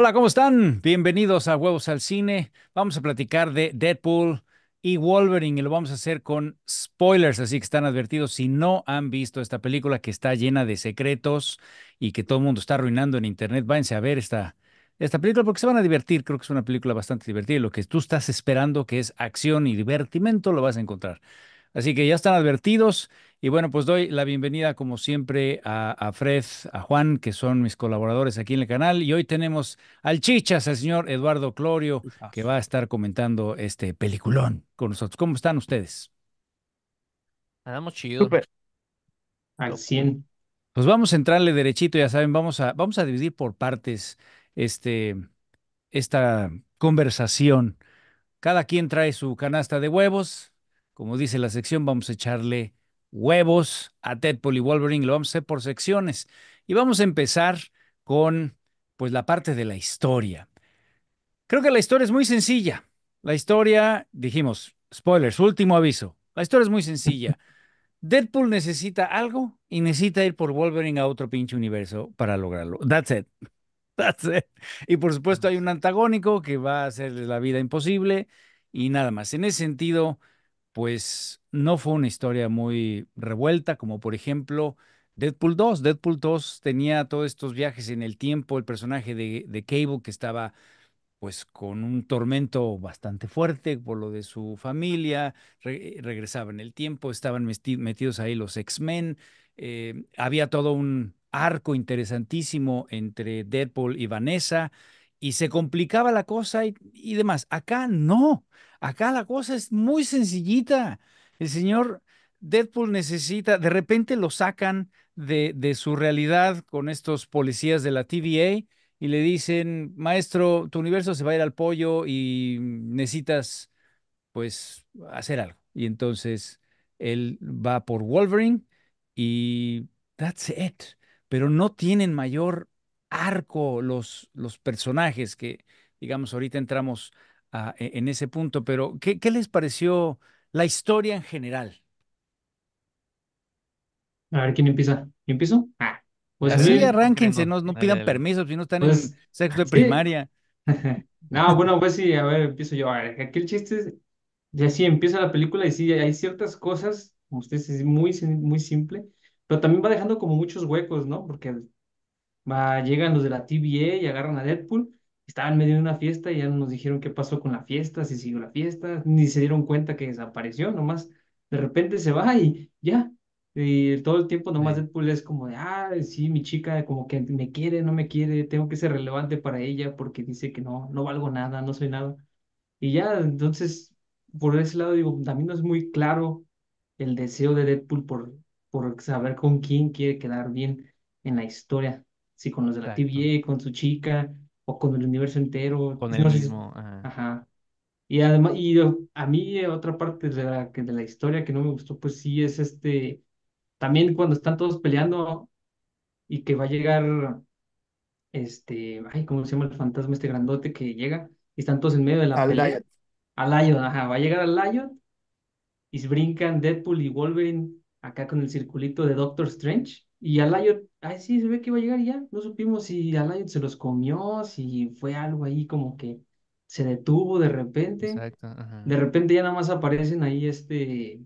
Hola, ¿cómo están? Bienvenidos a Huevos al Cine. Vamos a platicar de Deadpool y Wolverine y lo vamos a hacer con spoilers, así que están advertidos si no han visto esta película que está llena de secretos y que todo el mundo está arruinando en internet, váyanse a ver esta, esta película porque se van a divertir. Creo que es una película bastante divertida. Lo que tú estás esperando, que es acción y divertimento, lo vas a encontrar. Así que ya están advertidos. Y bueno, pues doy la bienvenida, como siempre, a, a Fred, a Juan, que son mis colaboradores aquí en el canal. Y hoy tenemos al Chichas, al señor Eduardo Clorio, que va a estar comentando este peliculón con nosotros. ¿Cómo están ustedes? Andamos chido. Súper, al Lo 100. Pues vamos a entrarle derechito, ya saben, vamos a, vamos a dividir por partes este, esta conversación. Cada quien trae su canasta de huevos. Como dice la sección, vamos a echarle huevos a Deadpool y Wolverine. Lo vamos a hacer por secciones. Y vamos a empezar con pues la parte de la historia. Creo que la historia es muy sencilla. La historia, dijimos, spoilers, último aviso. La historia es muy sencilla. Deadpool necesita algo y necesita ir por Wolverine a otro pinche universo para lograrlo. That's it. That's it. Y por supuesto hay un antagónico que va a hacerle la vida imposible y nada más. En ese sentido, pues no fue una historia muy revuelta, como por ejemplo Deadpool 2. Deadpool 2 tenía todos estos viajes en el tiempo, el personaje de, Cable que estaba pues con un tormento bastante fuerte por lo de su familia, re- regresaba en el tiempo, estaban metidos ahí los X-Men, eh, había todo un arco interesantísimo entre Deadpool y Vanessa, y se complicaba la cosa y demás. Acá no, acá la cosa es muy sencillita. El señor Deadpool necesita, de repente lo sacan de, de su realidad con estos policías de la TVA y le dicen, maestro, tu universo se va a ir al pollo y necesitas, pues, hacer algo. Y entonces él va por Wolverine y that's it. Pero no tienen mayor arco los, los personajes que, digamos, ahorita entramos a- e- en ese punto, pero ¿qué, qué les pareció la historia en general? A ver, ¿quién empieza? ¿Yo empiezo? Ah, pues Así Dale, arránquense, no, no pidan dale. permiso si no están en pues, sexto de sí. primaria. No, bueno, pues sí, a ver, empiezo yo. A ver, aquí el chiste es, ya sí empieza la película y sí, hay ciertas cosas, como ustedes, es muy, muy simple, pero también va dejando como muchos huecos, ¿no? Porque Va, llegan los de la TVA y agarran a Deadpool. Estaba en medio de una fiesta y ya no nos dijeron qué pasó con la fiesta, si siguió la fiesta, ni se dieron cuenta que desapareció, nomás de repente se va y ya. Y todo el tiempo nomás Sí, Deadpool es como de, ah, sí, mi chica como que me quiere, no me quiere, tengo que ser relevante para ella porque dice que no, no valgo nada, no soy nada. Y ya, entonces, por ese lado digo, mí no es muy claro el deseo de Deadpool por, por saber con quién quiere quedar bien en la historia. Si con los de la exacto. TVA, con su chica, o con el universo entero. Con pues el no sé mismo. Ajá. Ajá. Y además, y yo- a mí otra parte de la, que de la historia que no me gustó, pues sí, es este, también cuando están todos peleando y que va a llegar, este, ay, ¿cómo se llama el fantasma este grandote que llega? Y están todos en medio de la Al pelea. Lion. A Lion, ajá, va a llegar al Lion y se brincan Deadpool y Wolverine acá con el circulito de Doctor Strange. Y a Lion, ay, sí, se ve que iba a llegar y ya. No supimos si a Lion se los comió, si fue algo ahí como que se detuvo de repente. Exacto. Ajá. De repente ya nada más aparecen ahí este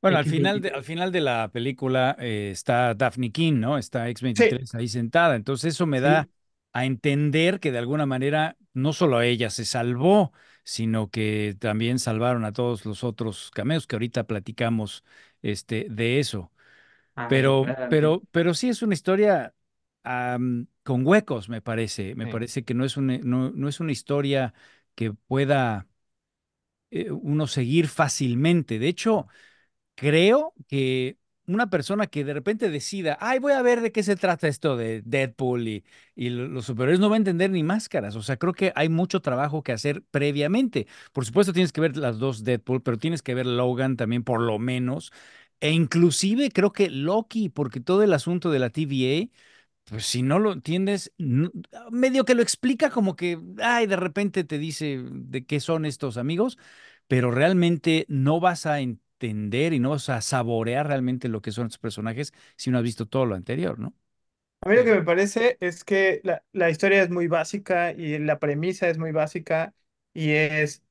Bueno, al final de, al X-23. final de la película eh, está Daphne King, ¿no? Está Sí, X-23 ahí sentada. Entonces eso me da Sí, a entender que de alguna manera no solo ella se salvó, sino que también salvaron a todos los otros cameos que ahorita platicamos este, de eso. A ver, Pero, pero, pero sí es una historia con huecos, me parece. Me Sí. parece que no es una, no, no es una historia que pueda eh, uno seguir fácilmente. De hecho, creo que una persona que de repente decida, ay, voy a ver de qué se trata esto de Deadpool y, y lo- los superhéroes, no va a entender ni máscaras. O sea, creo que hay mucho trabajo que hacer previamente. Por supuesto, tienes que ver las dos Deadpool, pero tienes que ver Logan también, por lo menos. E inclusive creo que Loki, porque todo el asunto de la TVA, pues si no lo entiendes, no- medio que lo explica como que, ay, de repente te dice de qué son estos amigos, pero realmente no vas a entender y no vas a saborear realmente lo que son estos personajes si no has visto todo lo anterior, ¿no? A mí lo que Sí, me parece es que la, la historia es muy básica y la premisa es muy básica y es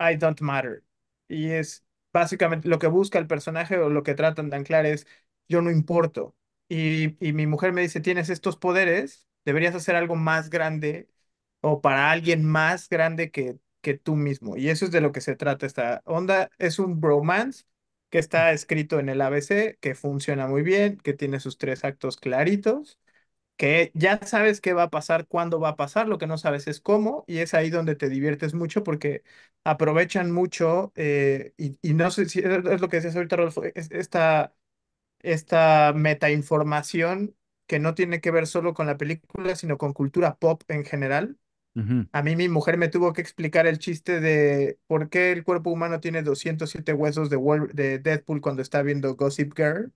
I don't matter. Y es básicamente lo que busca el personaje o lo que tratan de anclar es yo no importo. Y, y mi mujer me dice, tienes estos poderes, deberías hacer algo más grande o para alguien más grande que, que tú mismo. Y eso es de lo que se trata esta onda. Es un bromance que está escrito en el ABC, que funciona muy bien, que tiene sus tres actos claritos que ya sabes qué va a pasar, cuándo va a pasar, lo que no sabes es cómo, y es ahí donde te diviertes mucho porque aprovechan mucho, eh, y, y no sé si es es lo que decías ahorita, Rodolfo, es esta, esta metainformación que no tiene que ver solo con la película, sino con cultura pop en general. A mí mi mujer me tuvo que explicar el chiste de por qué el cuerpo humano tiene 207 huesos de, de Deadpool cuando está viendo Gossip Girl.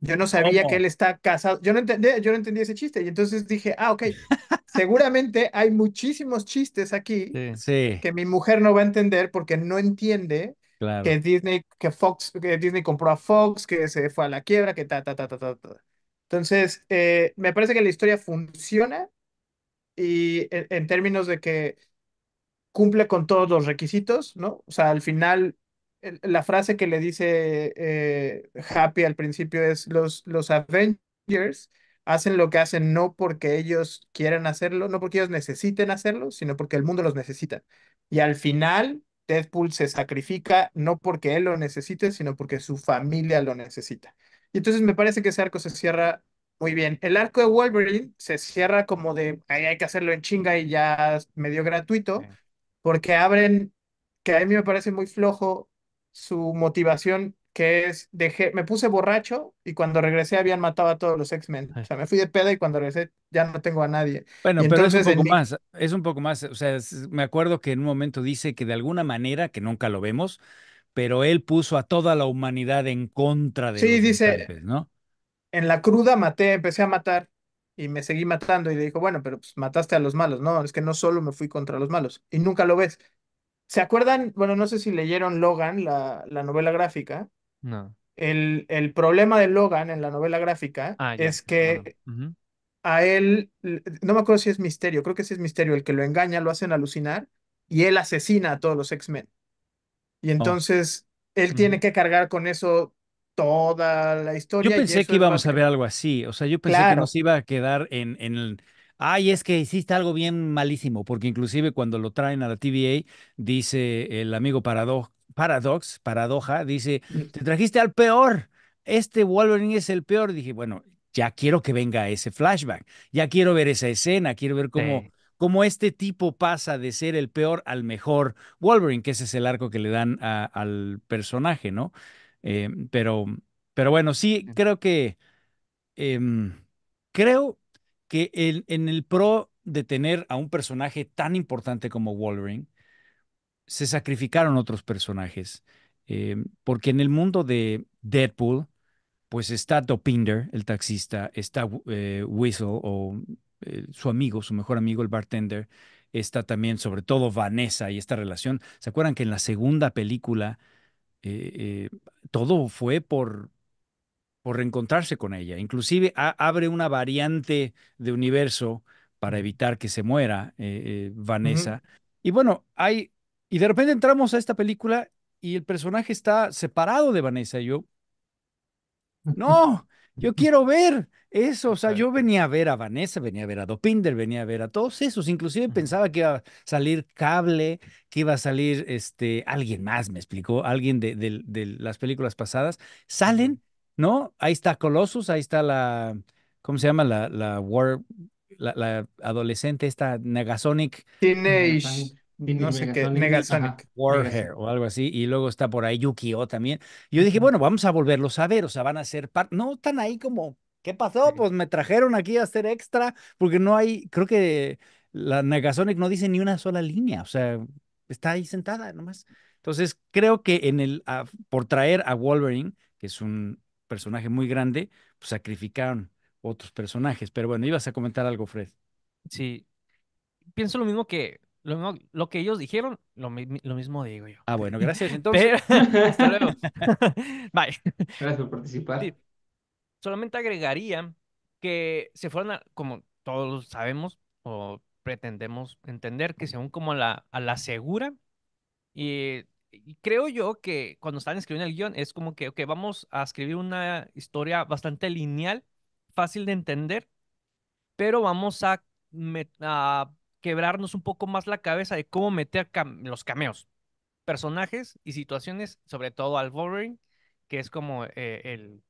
Yo no sabía que ¿Cómo? él está casado. Yo no entendía, yo no entendía ese chiste. Y entonces dije, ah, ok, seguramente hay muchísimos chistes aquí sí. Que mi mujer no va a entender porque no entiende claro. que Disney, que Fox, que Disney compró a Fox, que se fue a la quiebra, que ta, ta, ta, ta, ta, ta. Entonces, eh, me parece que la historia funciona y en, en términos de que cumple con todos los requisitos, ¿no? O sea, al final, la frase que le dice eh, Happy al principio es, los, los Avengers hacen lo que hacen no porque ellos quieran hacerlo, no porque ellos necesiten hacerlo, sino porque el mundo los necesita. Y al final, Deadpool se sacrifica no porque él lo necesite, sino porque su familia lo necesita. Y entonces me parece que ese arco se cierra muy bien. El arco de Wolverine se cierra como de, "Ay, hay que hacerlo en chinga y ya medio gratuito porque abren, que a mí me parece muy flojo su motivación, que es, dejé, me puse borracho y cuando regresé habían matado a todos los X-Men. O sea, me fui de peda y cuando regresé ya no tengo a nadie. Y Bueno, pero es un poco más, es un poco más, o sea, es- me acuerdo que en un momento dice que de alguna manera, que nunca lo vemos, pero él puso a toda la humanidad en contra de sí, los dice, ¿no? en la cruda maté, empecé a matar y me seguí matando y le dijo, bueno, pero pues mataste a los malos. No, es que no solo me fui contra los malos y nunca lo ves. ¿Se acuerdan? Bueno, no sé si leyeron Logan, la, la novela gráfica. No. El, el problema de Logan en la novela gráfica Ah, ya. es que a él, no me acuerdo si es Misterio, creo que sí es Misterio el que lo engaña, lo hacen alucinar y él asesina a todos los X-Men. Y Oh. entonces él tiene que cargar con eso toda la Yo historia y pensé que íbamos a ver algo así, o sea, yo pensé que nos iba a quedar en, en el, ay, es que hiciste algo bien malísimo, porque inclusive cuando lo traen a la TVA, dice el amigo Parado- Paradox, Paradoja, dice, te trajiste al peor, este Wolverine es el peor. Dije, bueno, ya quiero que venga ese flashback, ya quiero ver esa escena, quiero ver cómo, Sí. cómo este tipo pasa de ser el peor al mejor Wolverine, que ese es el arco que le dan a- al personaje, ¿no? Eh, pero... Pero bueno, sí, creo que em, creo que en el pro de tener a un personaje tan importante como Wolverine, se sacrificaron otros personajes. Em, porque en el mundo de Deadpool, pues está Dopinder, el taxista, está eh, Whistle o eh, su amigo, su mejor amigo, el bartender. Está también, sobre todo, Vanessa y esta relación. ¿Se acuerdan que en la segunda película eh, todo fue por por reencontrarse con ella. Inclusive a- abre una variante de universo para evitar que se muera eh, eh, Vanessa. Y bueno, hay, y de repente entramos a esta película y el personaje está separado de Vanessa. Y yo, no, yo quiero ver eso. O sea, yo venía a ver a Vanessa, venía a ver a Dopinder, venía a ver a todos esos. Inclusive pensaba que iba a salir Cable, que iba a salir este, alguien más, me explicó, alguien de, de- de las películas pasadas. Salen, ¿no? Ahí está Colossus, ahí está la, ¿cómo se llama? La, la War, la, la adolescente, esta Negasonic. Teenage, no sé qué, Negasonic. Warhair o algo así, y luego está por ahí Yukio también. Y yo dije, bueno, vamos a volverlos a ver, o sea, van a ser parte, no están ahí como, ¿qué pasó? Pues me trajeron aquí a hacer extra, porque no hay, creo que la Negasonic no dice ni una sola línea, o sea, está ahí sentada nomás. Entonces, creo que en el, ah, por traer a Wolverine, que es un personaje muy grande, pues sacrificaron otros personajes. Pero bueno, ibas a comentar algo, Fred. Sí, pienso lo mismo que lo mismo, lo que ellos dijeron, lo, mi- lo mismo digo yo. Ah, bueno, gracias. Entonces, Pero hasta luego. Bye. Gracias por participar. Sí, solamente agregaría que se fueron a, como todos sabemos o pretendemos entender, que se van como a la, a la segura. Y, creo yo que cuando están escribiendo el guion es como que, ok, vamos a escribir una historia bastante lineal, fácil de entender, pero vamos a, quebrarnos un poco más la cabeza de cómo meter los cameos, personajes y situaciones, sobre todo al Wolverine, que es como eh, el,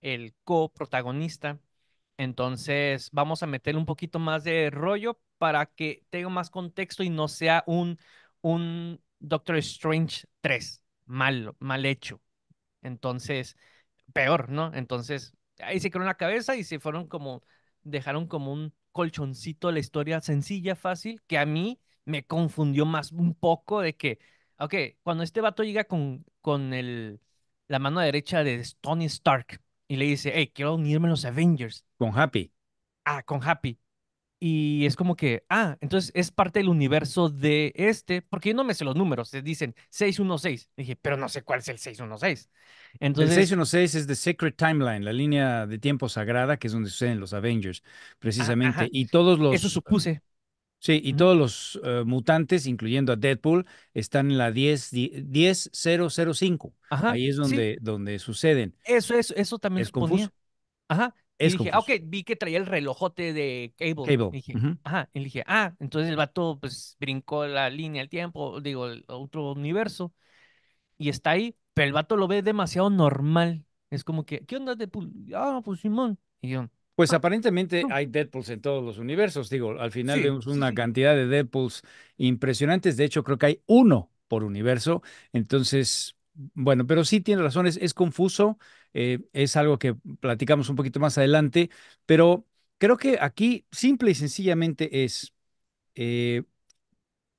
el coprotagonista. Entonces, vamos a meterle un poquito más de rollo para que tenga más contexto y no sea un, un Doctor Strange 3 mal, mal hecho. Entonces, peor, ¿no? Entonces, ahí se creó una cabeza y se fueron como, dejaron como un colchoncito la historia sencilla, fácil, que a mí me confundió más un poco de que, ok, cuando este vato llega con, con el, la mano derecha de Tony Stark y le dice, hey, quiero unirme a los Avengers, Con Happy. ah, con Happy. Y es como que, ah, entonces es parte del universo de este, porque yo no me sé los números, se dicen 616. Dije, pero no sé cuál es el 616. El Entonces, 616 es The Sacred Timeline, la línea de tiempo sagrada, que es donde suceden los Avengers, precisamente. ajá. Y todos los. eso supuse. Sí, y Ujú. todos los eh, mutantes, incluyendo a Deadpool, están en la 10, di- 10005. Ajá, Ahí es sí. donde, donde suceden. Eso, eso, eso también Es suponía. confuso. Ajá. Y Es dije, ah, ok, vi que traía el relojote de Cable. Cable, Dije, ujú. ajá. Y dije, ah, entonces el vato pues brincó la línea del tiempo, digo, el otro universo, y está ahí, pero el vato lo ve demasiado normal. Es como que, ¿qué onda, Deadpool? Ah, pues Simón. Y yo, Pues Ah, aparentemente no. hay Deadpools en todos los universos. Digo, al final Sí, vemos una sí. cantidad de Deadpools impresionantes. De hecho, creo que hay uno por universo. Entonces, bueno, pero sí tiene razón, es, es confuso. Eh, es algo que platicamos un poquito más adelante, pero creo que aquí simple y sencillamente es eh,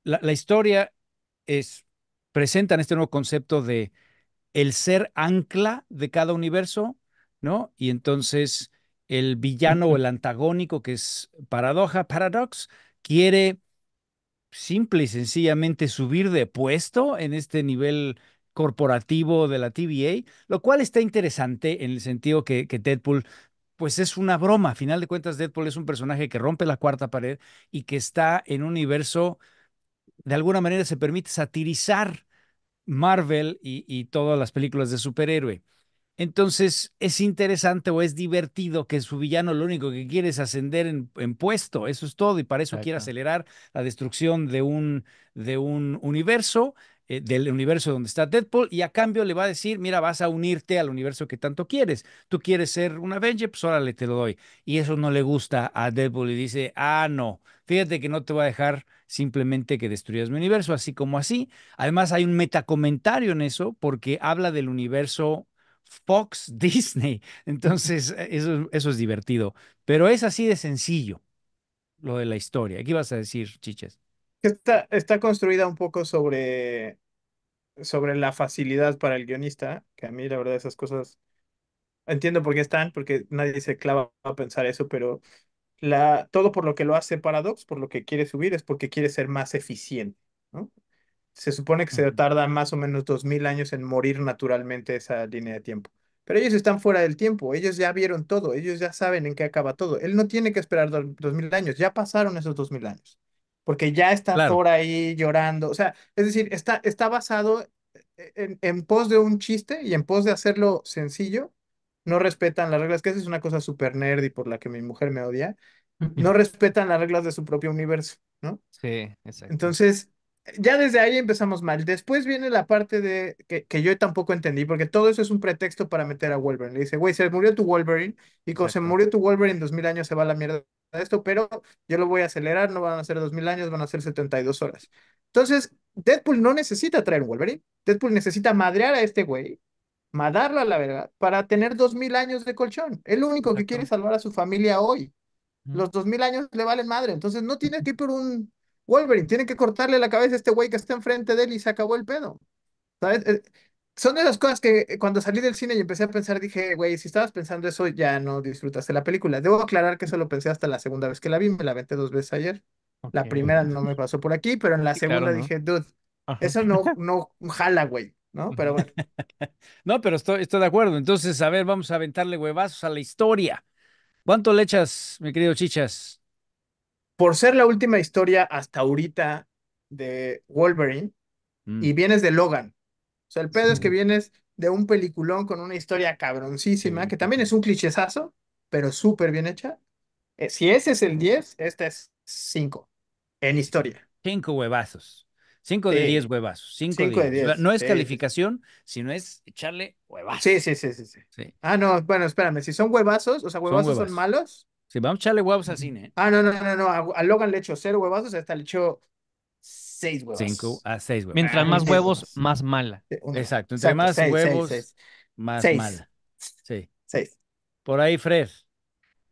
la, la historia es presentan este nuevo concepto de el ser ancla de cada universo, ¿no? Y entonces el villano o el antagónico, que es Paradoja, Paradox, quiere simple y sencillamente subir de puesto en este nivel corporativo de la TVA, lo cual está interesante en el sentido que, que Deadpool, pues es una broma. A final de cuentas, Deadpool es un personaje que rompe la cuarta pared y que está en un universo, de alguna manera se permite satirizar Marvel y, y todas las películas de superhéroe. Entonces, es interesante o es divertido que su villano lo único que quiere es ascender en, en puesto, eso es todo, y para eso quiere acelerar la destrucción de un, de un universo, eh, del universo donde está Deadpool, y a cambio le va a decir, mira, vas a unirte al universo que tanto quieres. Tú quieres ser un Avenger, pues órale, te lo doy. Y eso no le gusta a Deadpool y dice, ah, no, fíjate que no te voy a dejar simplemente que destruyas mi universo, así como así. Además, hay un metacomentario en eso porque habla del universo Fox Disney. Entonces, eso, eso es divertido. Pero es así de sencillo lo de la historia. ¿Qué ibas a decir, Chiches? Está, está construida un poco sobre, sobre la facilidad para el guionista, que a mí la verdad esas cosas entiendo por qué están, porque nadie se clava a pensar eso, pero la, todo por lo que lo hace Paradox, por lo que quiere subir, es porque quiere ser más eficiente, ¿no? Se supone que se tarda más o menos dos mil años en morir naturalmente esa línea de tiempo. Pero ellos están fuera del tiempo, ellos ya vieron todo, ellos ya saben en qué acaba todo. Él no tiene que esperar do- dos mil años, ya pasaron esos dos mil años, porque ya está Claro, Thor ahí llorando. O sea, es decir, está, está basado en, en pos de un chiste y en pos de hacerlo sencillo. No respetan las reglas, que esa es una cosa súper nerd y por la que mi mujer me odia. No respetan las reglas de su propio universo, ¿no? Sí, exacto. Entonces, ya desde ahí empezamos mal. Después viene la parte de que, que yo tampoco entendí, porque todo eso es un pretexto para meter a Wolverine. Le dice, güey, se murió tu Wolverine, y cuando se murió tu Wolverine, dos mil años se va a la mierda esto, pero yo lo voy a acelerar, no van a ser dos mil años, van a ser 72 horas. Entonces, Deadpool no necesita traer un Wolverine. Deadpool necesita madrear a este güey, matarlo a la verga, para tener dos mil años de colchón. Es lo único que quiere salvar a su familia hoy Ujú. los 2000 años le valen madre. Entonces no tiene que ir por un Wolverine, tiene que cortarle la cabeza a este güey que está enfrente de él y se acabó el pedo. ¿Sabes? Son de las cosas que eh, cuando salí del cine y empecé a pensar, dije, güey, si estabas pensando eso, ya no disfrutaste la película. Debo aclarar que eso lo pensé hasta la segunda vez que la vi, me la aventé dos veces ayer. La primera no me pasó por aquí, pero en la Sí, claro, segunda ¿no? dije, dude, Ajá. eso no, no jala, güey, ¿no? Pero bueno, No, pero estoy, estoy de acuerdo. Entonces, a ver, vamos a aventarle huevazos a la historia. ¿Cuánto le echas, mi querido Chichas? Por ser la última historia hasta ahorita de Wolverine Mm, y vienes de Logan. O sea, el pedo es que Sí. vienes de un peliculón con una historia cabroncísima, Sí. que también es un clichesazo, pero súper bien hecha. Eh, si ese es el 10, este es 5 en historia. Cinco huevazos. Cinco de Sí. diez huevazos. Cinco, Cinco de de diez. O sea, diez. No es Sí, calificación, sino es echarle huevazos. Sí, sí, sí, sí, sí. Sí. Ah, no, bueno, espérame, si son huevazos, o sea, huevazos son, huevazos. malos. Sí, vamos a echarle huevos al cine. Ah, no, no, no, no, a, a Logan le echo cero huevazos, a esta le echo seis huevazos. Cinco a seis huevos. Mientras Ah, más huevos, más mala. Exacto. Entre más seis, huevos, seis, más Seis. mala. Sí. seis. Por ahí, Fred.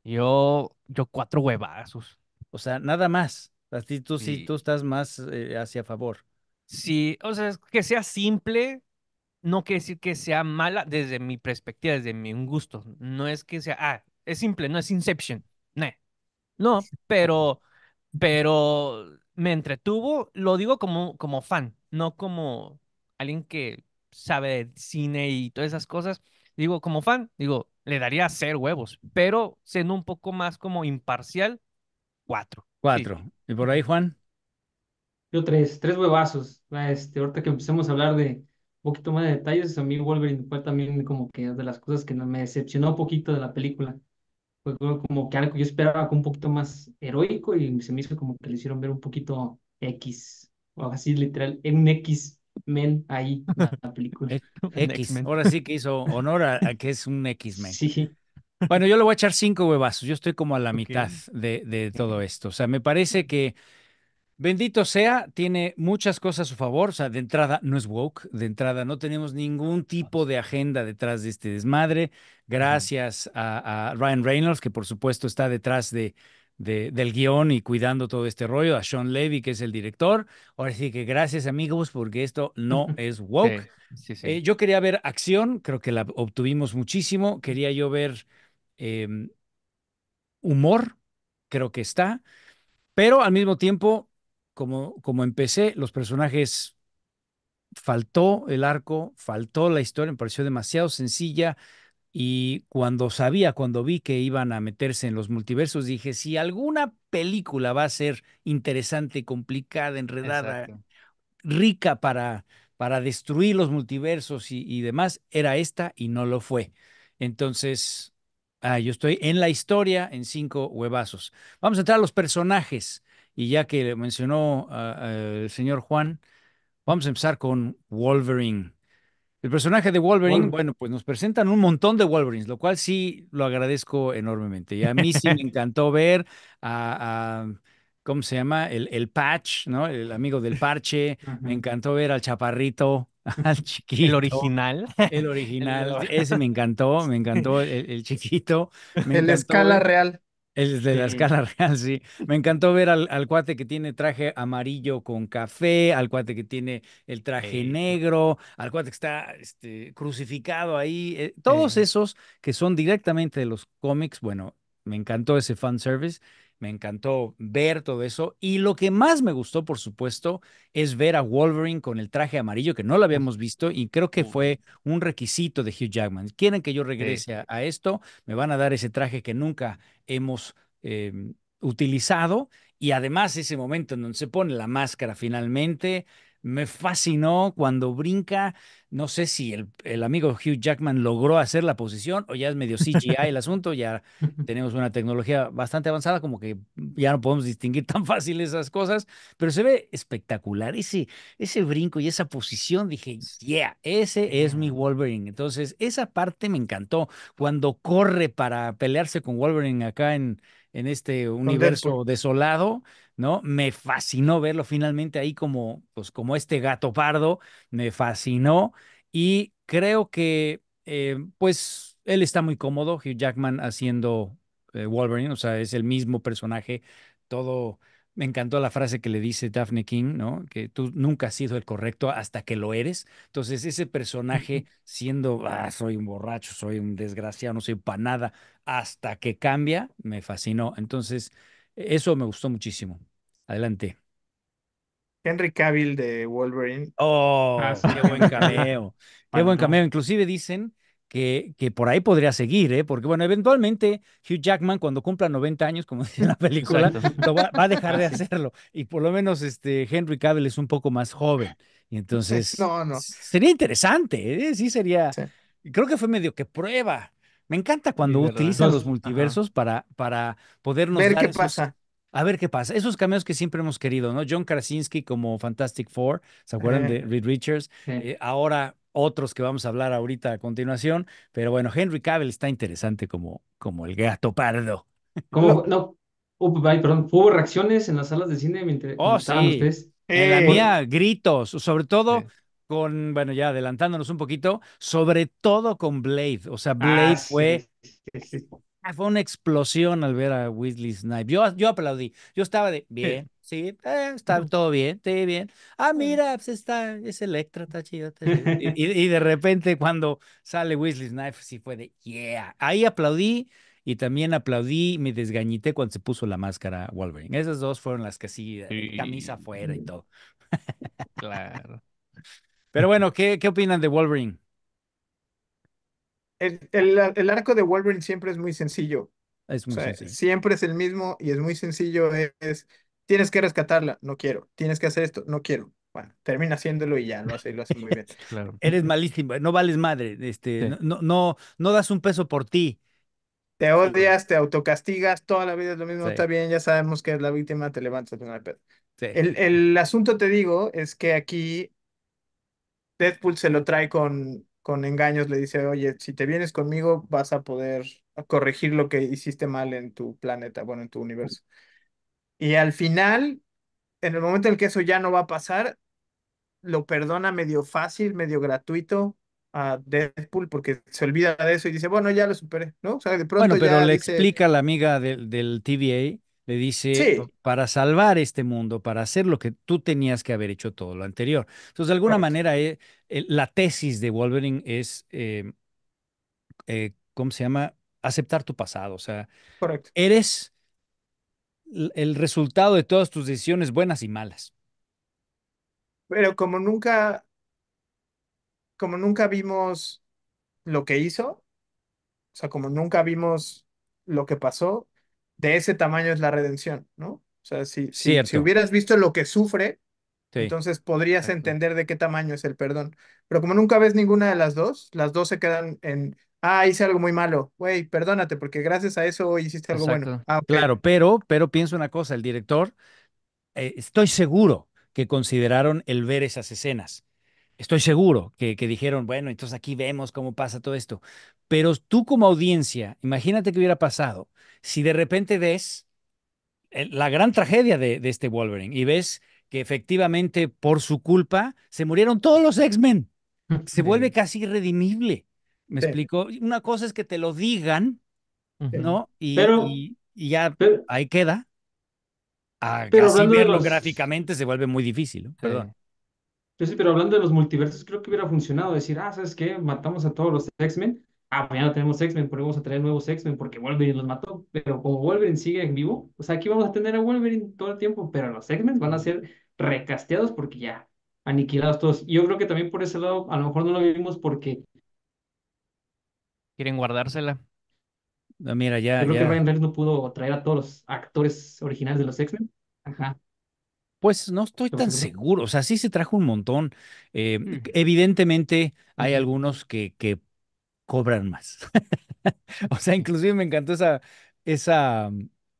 Yo, yo cuatro huevazos. O sea, nada más. A ti tú sí, Sí. tú estás más eh, hacia favor. Sí, o sea, que sea simple, no quiere decir que sea mala desde mi perspectiva, desde mi gusto. No es que sea, ah, es simple, no es Inception. nah. No, pero, pero me entretuvo, lo digo como, como fan, no como alguien que sabe de cine y todas esas cosas. Digo, como fan, digo, le daría cero huevos, pero siendo un poco más como imparcial, cuatro. Sí. Cuatro. ¿Y por ahí, Juan? Yo tres, tres huevazos. Ah, Este, ahorita que empecemos a hablar de un poquito más de detalles, a mí Wolverine fue también como que de las cosas que no- me decepcionó un poquito de la película. Fue como como que algo yo esperaba un poquito más heroico y se me hizo como que le hicieron ver un poquito X, o así literal, un X-Men ahí en la, la película. X. X-Men. Ahora sí que hizo honor a, a que es un X-Men. Sí, Bueno, yo le voy a echar cinco huevazos. Yo estoy como a la mitad de, de todo esto. O sea, me parece que bendito sea, tiene muchas cosas a su favor. O sea, de entrada no es woke. De entrada no tenemos ningún tipo de agenda detrás de este desmadre. Gracias a, a Ryan Reynolds, que por supuesto está detrás de, de- del guion y cuidando todo este rollo. A Sean Levy, que es el director. Ahora sí que gracias, amigos, porque esto no es woke. Sí, sí, sí. Eh, yo quería ver acción, creo que la obtuvimos muchísimo. Quería yo ver em, humor, creo que está, pero al mismo tiempo, como, como empecé, los personajes faltó el arco, faltó la historia, me pareció demasiado sencilla. Y cuando sabía, cuando vi que iban a meterse en los multiversos, dije, si alguna película va a ser interesante, complicada, enredada, Exacto. rica para, para destruir los multiversos y, y demás, era esta y no lo fue. Entonces, ah, yo estoy en la historia en cinco huevazos. Vamos a entrar a los personajes. Y ya que mencionó el señor Juan, vamos a empezar con Wolverine. El personaje de Wolverine, Wolver- bueno, pues nos presentan un montón de Wolverines, lo cual sí lo agradezco enormemente. Y a mí sí me encantó ver a, a- ¿cómo se llama? El, el Patch, ¿no? El amigo del parche. Me encantó ver al chaparrito, al chiquito. El original. El original. El- Ese me encantó, me encantó el, el chiquito. Me El encantó escala real. El de la escala real, sí. Me encantó ver al, al cuate que tiene traje amarillo con café, al cuate que tiene el traje negro, al cuate que está este, crucificado ahí. eh, todos esos que son directamente de los cómics, bueno, me encantó ese fan service. Me encantó ver todo eso. Y lo que más me gustó, por supuesto, es ver a Wolverine con el traje amarillo, que no lo habíamos visto y creo que fue un requisito de Hugh Jackman. Quieren que yo regrese a, a esto, me van a dar ese traje que nunca hemos eh, utilizado y además ese momento en donde se pone la máscara finalmente, me fascinó cuando brinca, no sé si el, el amigo Hugh Jackman logró hacer la posición o ya es medio CGI el asunto, ya tenemos una tecnología bastante avanzada, como que ya no podemos distinguir tan fácil esas cosas, pero se ve espectacular ese, ese brinco y esa posición, dije, yeah, ese es mi Wolverine. Entonces, esa parte me encantó, cuando corre para pelearse con Wolverine acá en, en este universo desolado, ¿no? Me fascinó verlo finalmente ahí como, pues, como este gato pardo, me fascinó y creo que, eh, pues, él está muy cómodo, Hugh Jackman haciendo eh, Wolverine, o sea, es el mismo personaje, todo. Me encantó la frase que le dice Daphne King, ¿no? Que tú nunca has sido el correcto hasta que lo eres. Entonces, ese personaje siendo, ah, soy un borracho, soy un desgraciado, no soy para nada, hasta que cambia, me fascinó. Entonces, eso me gustó muchísimo. Adelante. Henry Cavill de Wolverine. Oh, Ah, sí. qué buen cameo. Qué buen cameo. Inclusive dicen que, que por ahí podría seguir, ¿eh? Porque, bueno, eventualmente Hugh Jackman, cuando cumpla 90 años, como dice la película, lo va, va a dejar de hacerlo. Y por lo menos este Henry Cavill es un poco más joven. Y entonces No, no. sería interesante, ¿eh? Sí, sería. Sí. Creo que fue medio que prueba. Me encanta cuando ¿verdad? utilizan los ajá. multiversos para, para podernos Ver dar qué esos- pasa. a ver qué pasa. Esos cameos que siempre hemos querido, ¿no? John Krasinski como Fantastic Four, ¿se acuerdan Eh. de Reed Richards? Sí. Eh, ahora otros que vamos a hablar ahorita a continuación, pero bueno, Henry Cavill está interesante como, como el gato pardo. ¿Cómo? No. Hubo- ay, perdón. ¿Hubo reacciones en las salas de cine mientras Oh, sí. ustedes? En la mía, gritos, sobre todo Sí. Con, bueno, ya adelantándonos un poquito, sobre todo con Blade. O sea, Blade Ah, fue, sí, sí. ah, fue una explosión al ver a Weasley Snipes. Yo, yo aplaudí. Yo estaba de, bien, sí, eh, está todo bien, sí, bien. Ah, mira, pues está, es Electra, está chido. está chido. Y, de repente cuando sale Weasley Snipes, sí fue de, yeah. Ahí aplaudí y también aplaudí, me desgañité cuando se puso la máscara Wolverine. Esas dos fueron las que sí, eh, Sí. camisa afuera y todo. Claro. Pero bueno, ¿qué, qué opinan de Wolverine? el, el- el arco de Wolverine siempre es muy sencillo. Es O muy sea, sencillo. siempre es el mismo y es muy sencillo. Es, tienes que rescatarla, no quiero. Tienes que hacer esto, no quiero. Bueno, termina haciéndolo y ya lo hace y lo hace muy bien. Claro. Eres malísimo, no vales madre, este, Sí. no, no, no, no das un peso por ti. Te odias, te autocastigas, toda la vida es lo mismo, Sí. está bien, ya sabemos que es la víctima, te levantas, pedo. Sí. El, el asunto, te digo, es que aquí Deadpool se lo trae con, con engaños, le dice, oye, si te vienes conmigo vas a poder corregir lo que hiciste mal en tu planeta, bueno, en tu universo. Y al final, en el momento en el que eso ya no va a pasar, lo perdona medio fácil, medio gratuito a Deadpool porque se olvida de eso y dice, bueno, ya lo superé, ¿no? O sea, de pronto Bueno, pero ya le dice, explica a la amiga del, del TVA, le dice, Sí. para salvar este mundo, para hacer lo que tú tenías que haber hecho todo lo anterior. Entonces, de alguna Correcto. manera, eh, eh, la tesis de Wolverine es, eh, ¿cómo se llama? Aceptar tu pasado. O sea, correcto. eres el resultado de todas tus decisiones buenas y malas. Pero como nunca, como nunca vimos lo que hizo, o sea, como nunca vimos lo que pasó, de ese tamaño es la redención, ¿no? O sea, si, si, hubieras visto lo que sufre, Sí. entonces podrías entender de qué tamaño es el perdón. Pero como nunca ves ninguna de las dos, las dos se quedan en, ah, hice algo muy malo, güey, perdónate, porque gracias a eso hoy hiciste algo bueno. Ah. Claro, pero, pero pienso una cosa, el director, eh, estoy seguro que consideraron el ver esas escenas. Estoy seguro que, que dijeron, bueno, entonces aquí vemos cómo pasa todo esto. Pero tú como audiencia, imagínate que hubiera pasado si de repente ves el- la gran tragedia de, de este Wolverine y ves que efectivamente por su culpa se murieron todos los X-Men. Se vuelve casi irredimible. ¿Me Sí. explico? Una cosa es que te lo digan. ¿no? Y, Pero- y- y ya Pero, ahí queda. A, Pero así hablando de verlo los- gráficamente se vuelve muy difícil, ¿no? Sí. Perdón. Pues sí, pero hablando de los multiversos, creo que hubiera funcionado decir, ah, ¿sabes qué? Matamos a todos los X-Men. Ah, pues ya no tenemos X-Men, pero vamos a traer nuevos X-Men porque Wolverine los mató. Pero como Wolverine sigue en vivo, o sea, aquí vamos a tener a Wolverine todo el tiempo, pero los X-Men van a ser recasteados porque ya aniquilados todos. Y yo creo que también por ese lado, a lo mejor no lo vimos porque Quieren guardársela. Ah, Mira, ya, yo creo que ya. Ryan Reynolds no pudo traer a todos los actores originales de los X-Men. Ajá. Pues no estoy ¿Qué tan seguro. O sea, sí se trajo un montón. Eh, Mm. Evidentemente hay algunos que, que cobran más. O sea, inclusive me encantó esa, esa,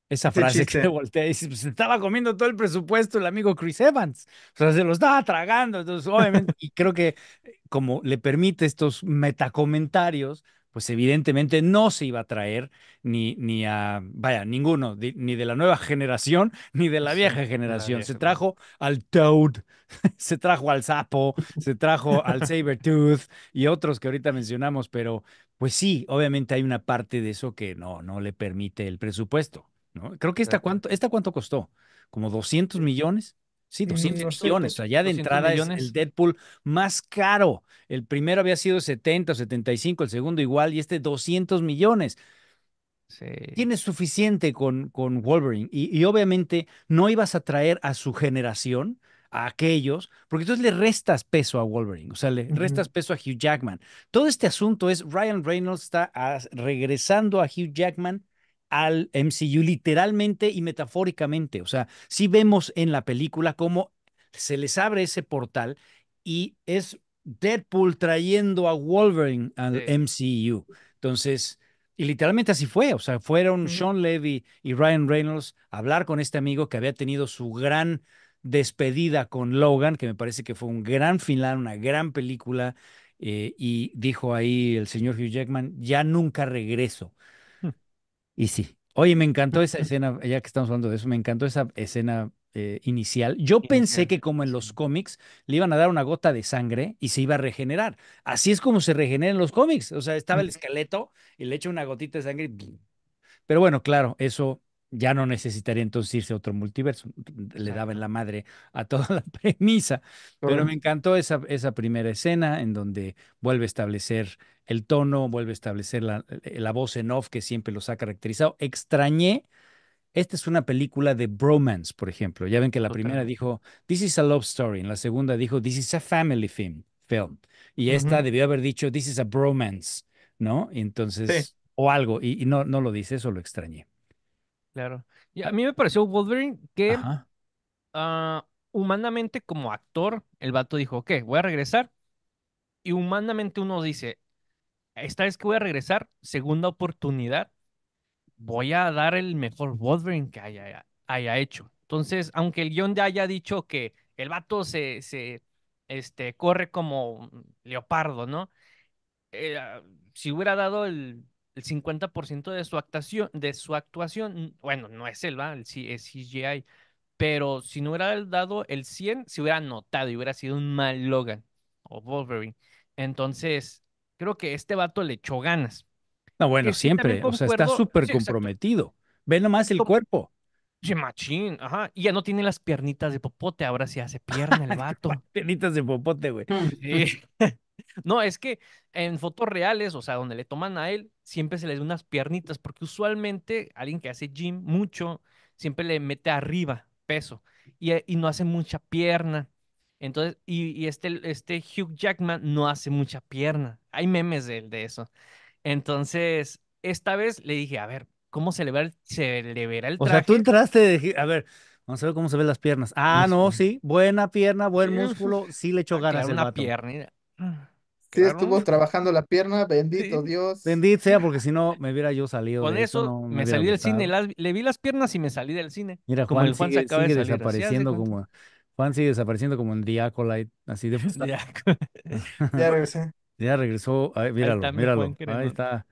esa frase que chiste. se voltea y dice, pues se estaba comiendo todo el presupuesto el amigo Chris Evans. O sea, se lo estaba tragando. Entonces, obviamente, y creo que eh, como le permite estos metacomentarios, pues evidentemente no se iba a traer ni, ni a, vaya, ninguno, ni de la nueva generación, ni de la Sí, vieja la generación. Se trajo al Toad, se trajo al Sapo, se trajo al Sabertooth y otros que ahorita mencionamos, pero pues sí, obviamente hay una parte de eso que no, no le permite el presupuesto, ¿no? Creo que esta cuánto, esta cuánto costó, como 200 millones. Sí, Mm, 200 no sé, millones. O sea, ya de 200 entrada es el millones. Deadpool más caro. El primero había sido 70 o 75, el segundo igual, y este 200 millones. Sí. Tienes suficiente con, con Wolverine. Y, y obviamente no ibas a traer a su generación a aquellos, porque entonces le restas peso a Wolverine, o sea, le restas peso a Hugh Jackman. Todo este asunto es Ryan Reynolds está ah, regresando a Hugh Jackman al MCU literalmente y metafóricamente. O sea, sí vemos en la película cómo se les abre ese portal y es Deadpool trayendo a Wolverine al Sí. MCU. Entonces, y literalmente así fue. O sea, fueron. Sean Levy y Ryan Reynolds a hablar con este amigo que había tenido su gran despedida con Logan, que me parece que fue un gran final, una gran película. eh, y dijo ahí el señor Hugh Jackman, ya nunca regreso. Y sí. Oye, me encantó esa escena, ya que estamos hablando de eso, me encantó esa escena eh, inicial. Yo pensé que como en los cómics le iban a dar una gota de sangre y se iba a regenerar. Así es como se regenera en los cómics. O sea, estaba el esqueleto y le echa una gotita de sangre. y. Pero bueno, claro, eso ya no necesitaría entonces irse a otro multiverso. Le daba en la madre a toda la premisa. Pero me encantó esa, esa primera escena en donde vuelve a establecer el tono, vuelve a establecer la, la voz en off que siempre los ha caracterizado. Extrañé, esta es una película de bromance, por ejemplo. Ya ven que la primera dijo, This is a love story. En la segunda dijo, This is a family film. film. Y esta debió haber dicho, This is a bromance, ¿no? Y Sí. entonces, o algo, y, y no, no lo dice, eso lo extrañé. Claro. Y a mí me pareció Wolverine que ah, humanamente como actor, el vato dijo, ok, voy a regresar. Y humanamente uno dice, esta vez que voy a regresar, segunda oportunidad, voy a dar el mejor Wolverine que haya, haya hecho. Entonces, aunque el guion ya haya dicho que el vato se, se este, corre como leopardo, ¿no? Eh, si hubiera dado el, el 50% de su actuación, de su actuación, bueno, no es él, ¿va? El es CGI, pero si no hubiera dado el 100, se hubiera notado y hubiera sido un mal Logan o Wolverine. Entonces, creo que este vato le echó ganas. No, bueno, sí, siempre, o sea, está súper Sí, comprometido. Ve nomás el cuerpo. Machín, ajá. Y ya no tiene las piernitas de popote, ahora sí hace pierna el vato. Piernitas de popote, güey. Sí. No, es que en fotos reales, o sea, donde le toman a él, siempre se le da unas piernitas, porque usualmente alguien que hace gym mucho, siempre le mete arriba peso y, eh, y no hace mucha pierna. Entonces, y, y este, este Hugh Jackman no hace mucha pierna. Hay memes de, de eso. Entonces, esta vez le dije, a ver, ¿cómo se le, va el- se le verá el O sea, tú traje? entraste de, a ver, vamos a ver cómo se ven las piernas. Ah, no, Sí. buena pierna, buen músculo, sí le echó ganas claro, el una vato. pierna. Sí estuvo trabajando la pierna, bendito Sí. Dios. Bendito sea, porque si no me hubiera yo salido Con de eso, eso no me salí del cine, las- le vi las piernas y me salí del cine. Mira, Como Juan el Juan se sigue, acaba de salir, desapareciendo cuenta. como, Juan sigue desapareciendo como en The Acolyte, así de Ya, Ya regresé. Ya regresó, ay, míralo, Juan míralo, ahí está.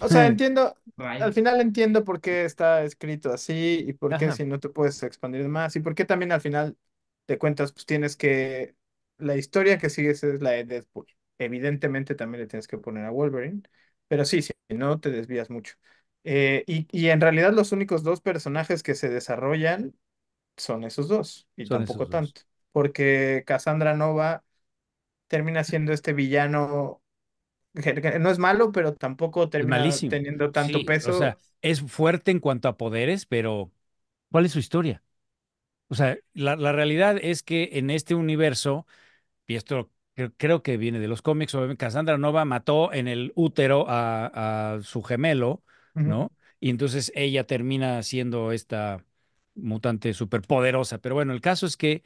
O sea, entiendo, al final entiendo por qué está escrito así y por qué Ajá. si no te puedes expandir más y por qué también al final de cuentas pues tienes que, la historia que sigues es la de Deadpool. Evidentemente también le tienes que poner a Wolverine, pero sí, sí, no te desvías mucho. Eh, y, y en realidad los únicos dos personajes que se desarrollan son esos dos y Son tampoco tanto, porque Cassandra Nova termina siendo este villano no es malo, pero tampoco termina malísimo. teniendo tanto Sí, o peso. sea, es fuerte en cuanto a poderes, pero ¿cuál es su historia? O sea, la, la realidad es que en este universo, y esto creo, creo que viene de los cómics, obviamente Cassandra Nova mató en el útero a, a su gemelo. ¿no? Y entonces ella termina siendo esta mutante superpoderosa. Pero bueno, el caso es que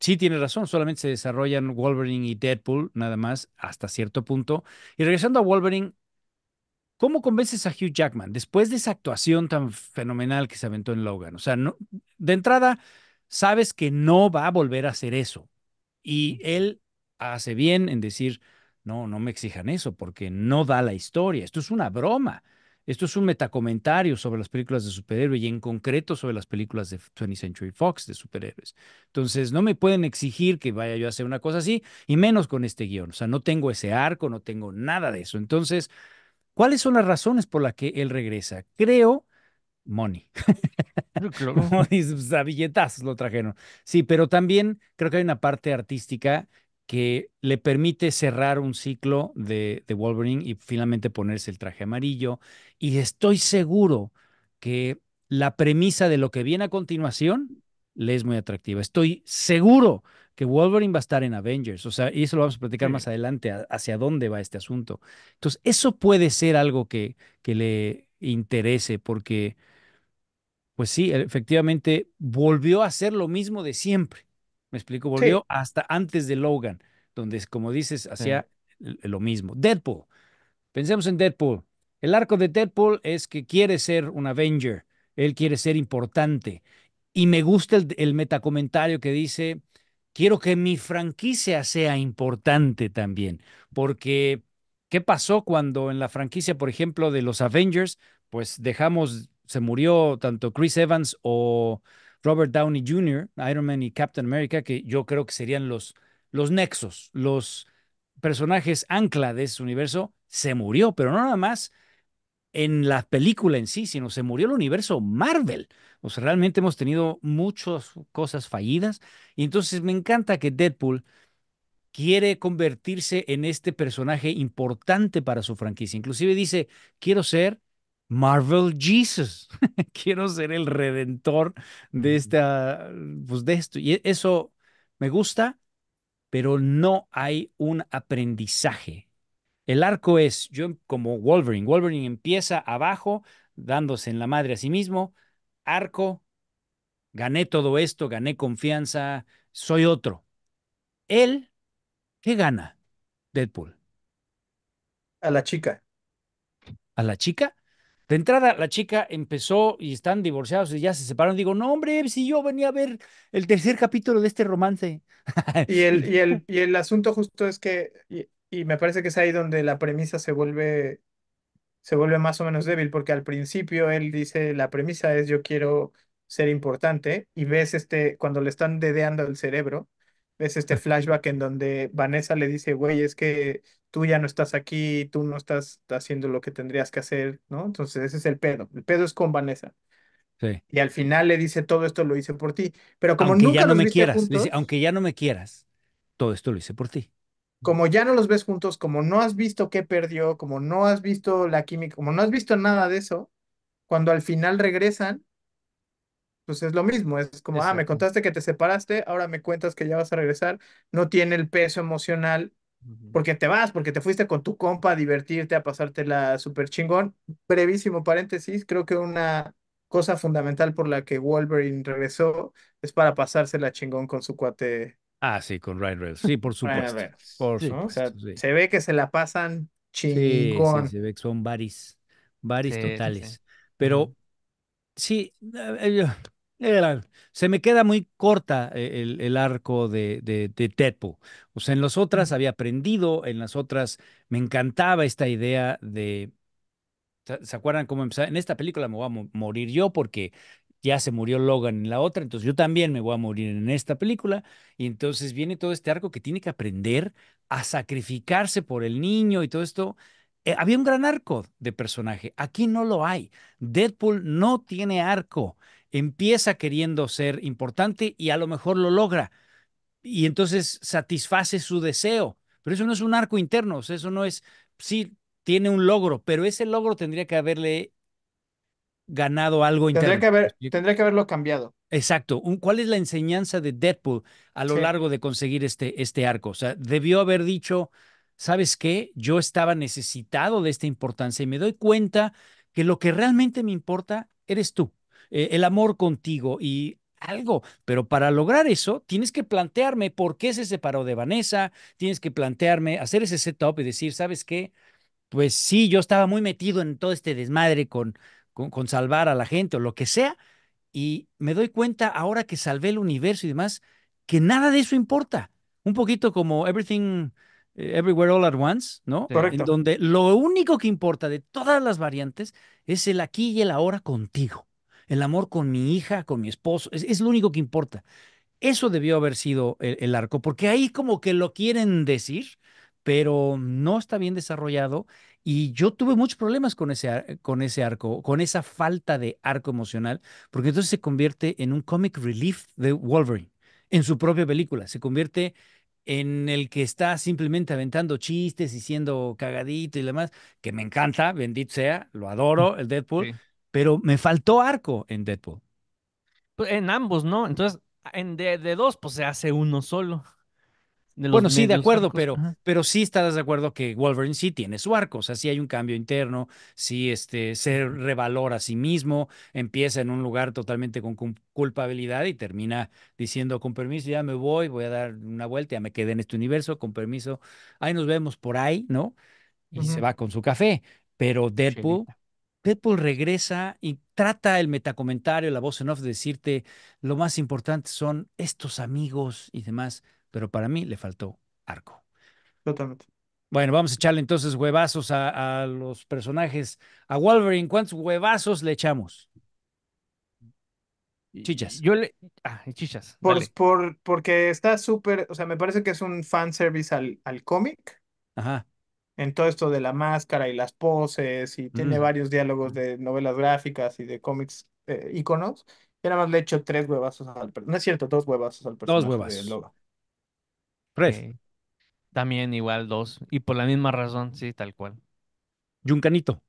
sí tiene razón, solamente se desarrollan Wolverine y Deadpool, nada más, hasta cierto punto. Y regresando a Wolverine, ¿Cómo convences a Hugh Jackman después de esa actuación tan fenomenal que se aventó en Logan? O sea, no, de entrada, sabes que no va a volver a hacer eso. Y él hace bien en decir, no, no me exijan eso, porque no da la historia. Esto es una broma. Esto es un metacomentario sobre las películas de superhéroes y en concreto sobre las películas de 20th Century Fox de superhéroes. Entonces, no me pueden exigir que vaya yo a hacer una cosa así, y menos con este guion. O sea, no tengo ese arco, no tengo nada de eso. Entonces, ¿Cuáles son las razones por las que él regresa? Creo, money. Money, pues, a billetazos lo trajeron. Sí, pero también creo que hay una parte artística que le permite cerrar un ciclo de, de Wolverine y finalmente ponerse el traje amarillo. Y estoy seguro que la premisa de lo que viene a continuación le es muy atractiva. Estoy seguro que Wolverine va a estar en Avengers, o sea, y eso lo vamos a platicar Sí. más adelante, a- hacia dónde va este asunto. Entonces, eso puede ser algo que, que le interese, porque, pues sí, efectivamente, volvió a hacer lo mismo de siempre. Me explico, Sí, volvió hasta antes de Logan, donde, como dices, hacía lo mismo. Deadpool. Pensemos en Deadpool. El arco de Deadpool es que quiere ser un Avenger, él quiere ser importante. Y me gusta el, el metacomentario que dice, quiero que mi franquicia sea importante también, porque ¿qué pasó cuando en la franquicia, por ejemplo, de los Avengers, pues dejamos, se murió tanto Chris Evans o Robert Downey Jr., Iron Man y Captain America, que yo creo que serían los, los nexos, los personajes ancla de ese universo, se murió, pero no nada más en la película en sí, sino se murió el universo Marvel. O sea, realmente hemos tenido muchas cosas fallidas y entonces me encanta que Deadpool quiere convertirse en este personaje importante para su franquicia. Inclusive dice, quiero ser Marvel Jesus, quiero ser el redentor de esta, pues de esto. Y eso me gusta, pero no hay un aprendizaje el arco es, yo como Wolverine, Wolverine empieza abajo, dándose en la madre a sí mismo, arco, gané todo esto, gané confianza, soy otro. Él, ¿qué gana? Deadpool. a la chica. ¿A la chica? De entrada, la chica empezó y están divorciados y ya se separaron. Digo, no, hombre, si yo venía a ver el tercer capítulo de este romance. Y el, y el, y el asunto justo es que, y, y me parece que es ahí donde la premisa se vuelve, se vuelve más o menos débil, porque al principio él dice, la premisa es yo quiero ser importante, y ves este, cuando le están dedeando el cerebro, ves este flashback en donde Vanessa le dice, güey, es que tú ya no estás aquí, tú no estás haciendo lo que tendrías que hacer, ¿no? Entonces ese es el pedo, el pedo es con Vanessa. Sí. Y al final le dice, todo esto lo hice por ti, pero como Aunque nunca ya no me quieras. Juntos, dice, aunque ya no me quieras, todo esto lo hice por ti. como ya no los ves juntos, como no has visto qué perdió, como no has visto la química, como no has visto nada de eso, cuando al final regresan, pues es lo mismo, es como, ah, me contaste que te separaste, ahora me cuentas que ya vas a regresar, no tiene el peso emocional porque te vas, porque te fuiste con tu compa a divertirte, a pasártela súper chingón. Brevísimo paréntesis, creo que una cosa fundamental por la que Wolverine regresó es para pasársela chingón con su cuate Ah, sí, con Ryan Reynolds. Sí, por supuesto. Reynolds, Por Sí. ¿no? O sea, supuesto, sí. se ve que se la pasan Sí, sí, chingón. se ve que son sí, sí. totales. Pero sí, yo- era- se me queda muy corta eh, el, el arco de, de, de Deadpool. O sea, en las otras había aprendido, en las otras me encantaba esta idea de, ¿se acuerdan cómo empezaba? En esta película me voy a mo- morir yo porque ya se murió Logan en la otra, entonces yo también me voy a morir en esta película. Y entonces viene todo este arco que tiene que aprender a sacrificarse por el niño y todo esto. Eh, había un gran arco de personaje. Aquí no lo hay. Deadpool no tiene arco. Empieza queriendo ser importante y a lo mejor lo logra. Y entonces satisface su deseo. Pero eso no es un arco interno. o sea, eso no es, sí, tiene un logro, pero ese logro tendría que haberle ganado algo Tendría interno. que ¿Me haber, tendría que haberlo cambiado. Exacto. ¿Cuál es la enseñanza de Deadpool a lo Sí. largo de conseguir este, este arco? O sea, debió haber dicho, ¿sabes qué? Yo estaba necesitado de esta importancia y me doy cuenta que lo que realmente me importa eres tú, eh, el amor contigo y algo. Pero para lograr eso, tienes que plantearme por qué se separó de Vanessa, tienes que plantearme, hacer ese setup y decir, ¿sabes qué? Pues sí, yo estaba muy metido en todo este desmadre con, con, con salvar a la gente o lo que sea y me doy cuenta ahora que salvé el universo y demás, que nada de eso importa. Un poquito como Everything, eh, Everywhere All at Once, ¿no? Sí. En Correcto. donde lo único que importa de todas las variantes es el aquí y el ahora contigo. El amor con mi hija, con mi esposo, es, es lo único que importa. Eso debió haber sido el, el arco, porque ahí como que lo quieren decir, pero no está bien desarrollado. Y yo tuve muchos problemas con ese, con ese arco, con esa falta de arco emocional, porque entonces se convierte en un comic relief de Wolverine, en su propia película. Se convierte en el que está simplemente aventando chistes y siendo cagadito y demás, que me encanta, bendito sea, lo adoro, el Deadpool, Sí. Pero me faltó arco en Deadpool. Pues, En ambos, ¿no? Entonces, en de, de dos, pues se hace uno solo. De Bueno, sí, de acuerdo, arcos. pero, Ajá. pero sí estarás de acuerdo que Wolverine sí tiene su arco, o sea, sí hay un cambio interno, sí este, se revalora a sí mismo, empieza en un lugar totalmente con culpabilidad y termina diciendo, con permiso, ya me voy, voy a dar una vuelta, ya me quedé en este universo, con permiso, ahí nos vemos por ahí, ¿no? Y se va con su café, pero Deadpool, Chelita. Deadpool regresa y trata el metacomentario, la voz en off de decirte, lo más importante son estos amigos y demás, pero para mí le faltó arco. Totalmente. Bueno, vamos a echarle entonces huevazos a, a los personajes. A Wolverine, ¿cuántos huevazos le echamos? Chichas. Yo le. Ah, chichas. Por, por, porque está súper, o sea, me parece que es un fanservice al, al cómic, Ajá. En todo esto de la máscara y las poses, y tiene Mm. varios diálogos de novelas gráficas y de cómics eh, íconos. Y nada más le echo tres huevazos al personaje. No es cierto, dos huevazos al personaje de huevazos. Fred, Ok. También igual dos. Y por la misma razón, sí, tal cual. Juncanito.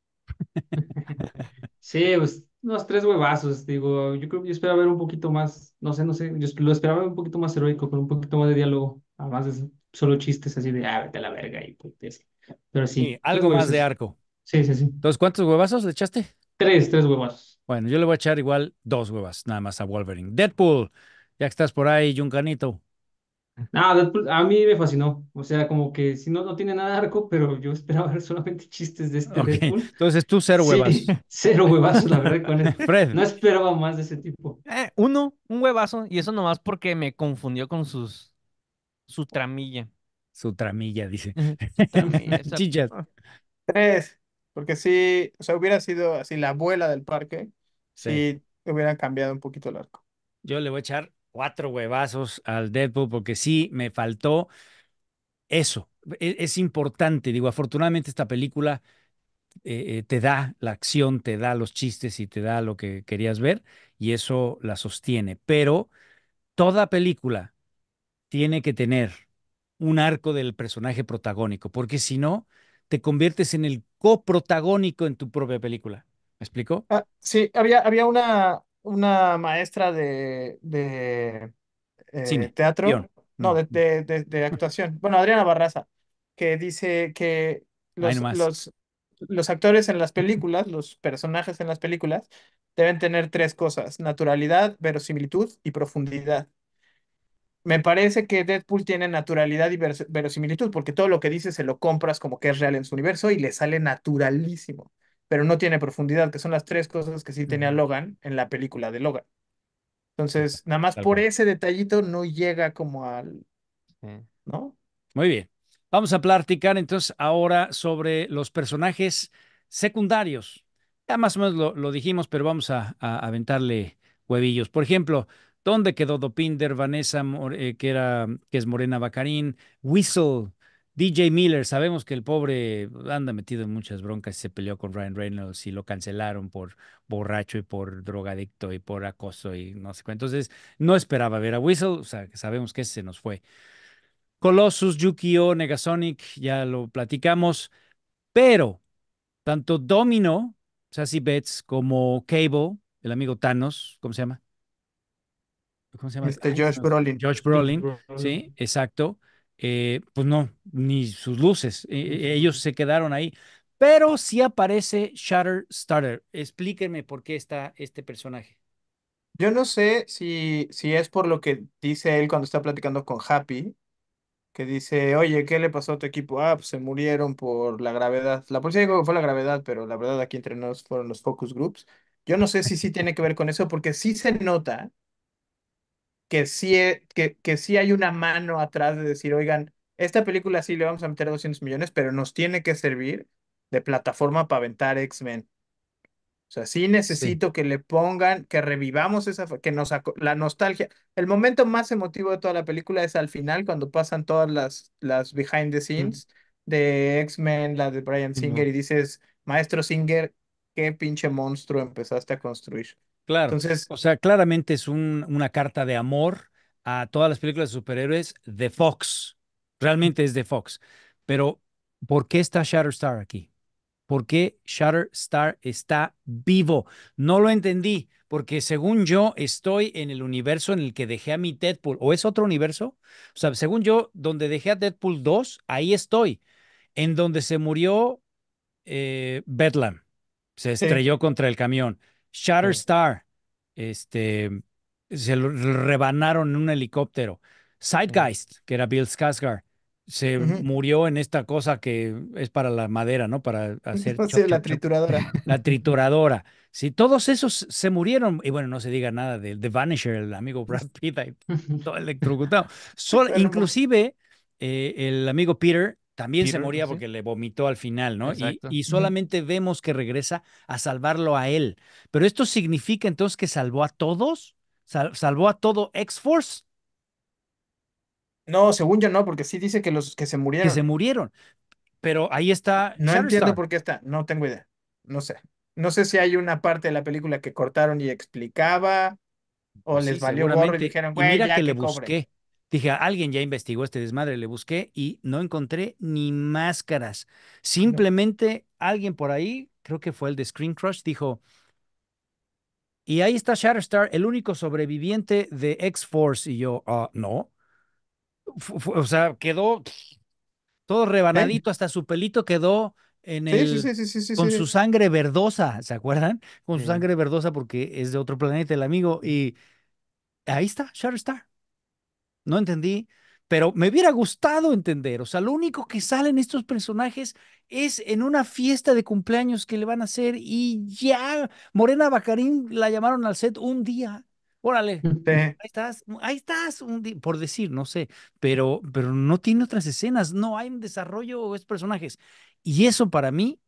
Sí, pues unos tres huevazos, digo, yo creo que yo esperaba ver un poquito más, no sé, no sé, yo lo esperaba un poquito más heroico, con un poquito más de diálogo, además de solo chistes así de, ah, vete a la verga y pues, así. Pero Sí, algo más de arco. Sí, sí, sí. Entonces, ¿cuántos huevazos le echaste? Tres, tres huevazos. Bueno, yo le voy a echar igual dos huevas, nada más a Wolverine. Deadpool, ya que estás por ahí, Juncanito. No, Deadpool, a mí me fascinó, o sea, como que si no, no tiene nada de arco, pero yo esperaba ver solamente chistes de este Ok, Deadpool. entonces tú cero huevazos. Sí, cero huevazos, la verdad, con él. Fred. No esperaba más de ese tipo. Eh, uno, un huevazo. Y eso nomás porque me confundió con sus. Su tramilla. Su tramilla, dice. Tramilla. Chichas. ah, Tres, porque sí, o sea, hubiera sido así la abuela del parque, Sí. si hubieran cambiado un poquito el arco. Yo le voy a echar cuatro huevazos al Deadpool porque sí me faltó eso. E- Es, importante, digo, afortunadamente esta película eh, eh, te da la acción, te da los chistes y te da lo que querías ver y eso la sostiene. Pero toda película tiene que tener un arco del personaje protagónico, porque si no, te conviertes en el coprotagónico en tu propia película. ¿Me explico? Ah, sí, había, había una, una maestra de, de eh, Cine, teatro, guion. no, Mm. de, de, de- de actuación. Bueno, Adriana Barraza, que dice que los, los actores en las películas, los personajes en las películas, deben tener tres cosas, naturalidad, verosimilitud y profundidad. Me parece que Deadpool tiene naturalidad y vers- verosimilitud, porque todo lo que dice se lo compras como que es real en su universo y le sale naturalísimo, pero no tiene profundidad, que son las tres cosas que sí tenía. Logan en la película de Logan. Entonces, nada más Tal por ese detallito no llega como al. ¿no? Muy bien. Vamos a platicar entonces ahora sobre los personajes secundarios. Ya más o menos lo, lo dijimos, pero vamos a, a aventarle huevillos. Por ejemplo, ¿dónde quedó Dopinder, Vanessa, eh, que, era, que es Morena Bacarín, Whistle, DJ Miller? Sabemos que el pobre anda metido en muchas broncas se peleó con Ryan Reynolds y lo cancelaron por borracho y por drogadicto y por acoso y no sé cuánto. Entonces, no esperaba ver a Whistle, o sea, sabemos que se nos fue. Colossus, Yu-Gi-Oh, Negasonic, ya lo platicamos, pero tanto Domino, Sassy Betts, como Cable, el amigo Thanos, ¿cómo se llama? ¿Cómo se llama? Este Josh Brolin. Josh Brolin, sí, exacto. Eh, pues no, ni sus luces, eh, eh, ellos se quedaron ahí, pero sí aparece Shatterstarter. Explíquenme por qué está este personaje. Yo no sé si, si es por lo que dice él cuando está platicando con Happy, que dice, oye, ¿qué le pasó a tu equipo? Ah, pues se murieron por la gravedad. La policía dijo que fue la gravedad, pero la verdad aquí entre nos fueron los focus groups. Yo no sé si sí tiene que ver con eso, porque sí se nota que sí, que, que sí hay una mano atrás de decir, oigan, esta película sí le vamos a meter 200 millones, pero nos tiene que servir de plataforma para aventar X-Men. O sea, sí Sí. necesito que le pongan, que revivamos esa, que nos la nostalgia. El momento más emotivo de toda la película es al final, cuando pasan todas las, las behind the scenes de X-Men, la de Brian Singer, y dices, Maestro Singer, qué pinche monstruo empezaste a construir. Claro, Entonces, o sea, claramente es un- una carta de amor a todas las películas de superhéroes de Fox. Realmente es de Fox. Pero, ¿por qué está Shatterstar aquí? por qué Shatterstar está vivo. No lo entendí, porque según yo estoy en el universo en el que dejé a mi Deadpool, ¿o es otro universo? O sea, según yo, donde dejé a Deadpool 2, ahí estoy. En donde se murió eh, Bedlam, se Sí. estrelló contra el camión. Shatterstar, este, se lo rebanaron en un helicóptero. Zeitgeist, que era Bill Skarsgård, se murió en esta cosa que es para la madera, ¿no? Para hacer la trituradora. La trituradora. Sí, todos esos se murieron. Y bueno, no se diga nada de The Vanisher, el amigo Brad Pitt, ahí todo electrocutado. Inclusive, eh, el amigo Peter también se moría sí. porque le vomitó al final, ¿no? Y, y solamente vemos que regresa a salvarlo a él. Pero esto significa entonces que salvó a todos, Sal- salvó a todo X-Force No, según yo no, porque sí dice que los que se que murieron. se murieron. Pero ahí está No entiendo por qué está, no tengo idea. No sé. No sé si hay una parte de la película que cortaron y explicaba, o Pues les sí, valió gorro y dijeron, Y mira ya que le que cobre. busqué. Dije, alguien ya investigó este desmadre, le busqué y no encontré ni máscaras. Simplemente alguien por ahí, creo que fue el de Screen Crush, dijo, y ahí está Shatterstar, el único sobreviviente de X-Force. Y yo, ah, no. Fu- fu- o sea, quedó todo rebanadito, hasta su pelito quedó en el, sí, sí, sí, sí, con su sangre verdosa, ¿se acuerdan? Con su sangre verdosa porque es de otro planeta el amigo. Y ahí está, Shatterstar. No entendí, pero me hubiera gustado entender. O sea, lo único que salen estos personajes es en una fiesta de cumpleaños que le van a hacer y ya. Morena Bacarín la llamaron al set un día. Órale, Sí. ahí estás, ahí estás, un por decir, no sé, pero, pero no tiene otras escenas, no hay un desarrollo de estos personajes. Y eso para mí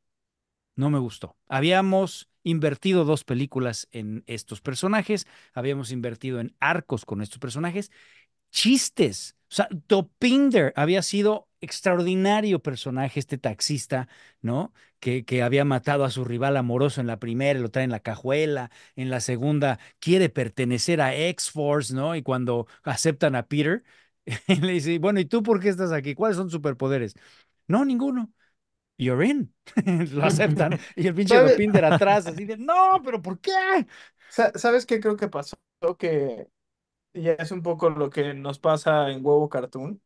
no me gustó. Habíamos invertido dos películas en estos personajes, habíamos invertido en arcos con estos personajes chistes. O sea, Dopinder había sido extraordinario personaje, este taxista, ¿no? Que, que había matado a su rival amoroso en la primera, lo trae en la cajuela, en la segunda quiere pertenecer a X-Force, ¿no? Y cuando aceptan a Peter, le dice, bueno, ¿y tú por qué estás aquí? ¿Cuáles son tus superpoderes? No, ninguno. You're in. Lo aceptan. Y el pinche ¿Sabe- Dopinder atrás, así de, no, pero ¿por qué? Sa- ¿Sabes qué creo que pasó? Que ya es un poco lo que nos pasa en Huevo Cartoon,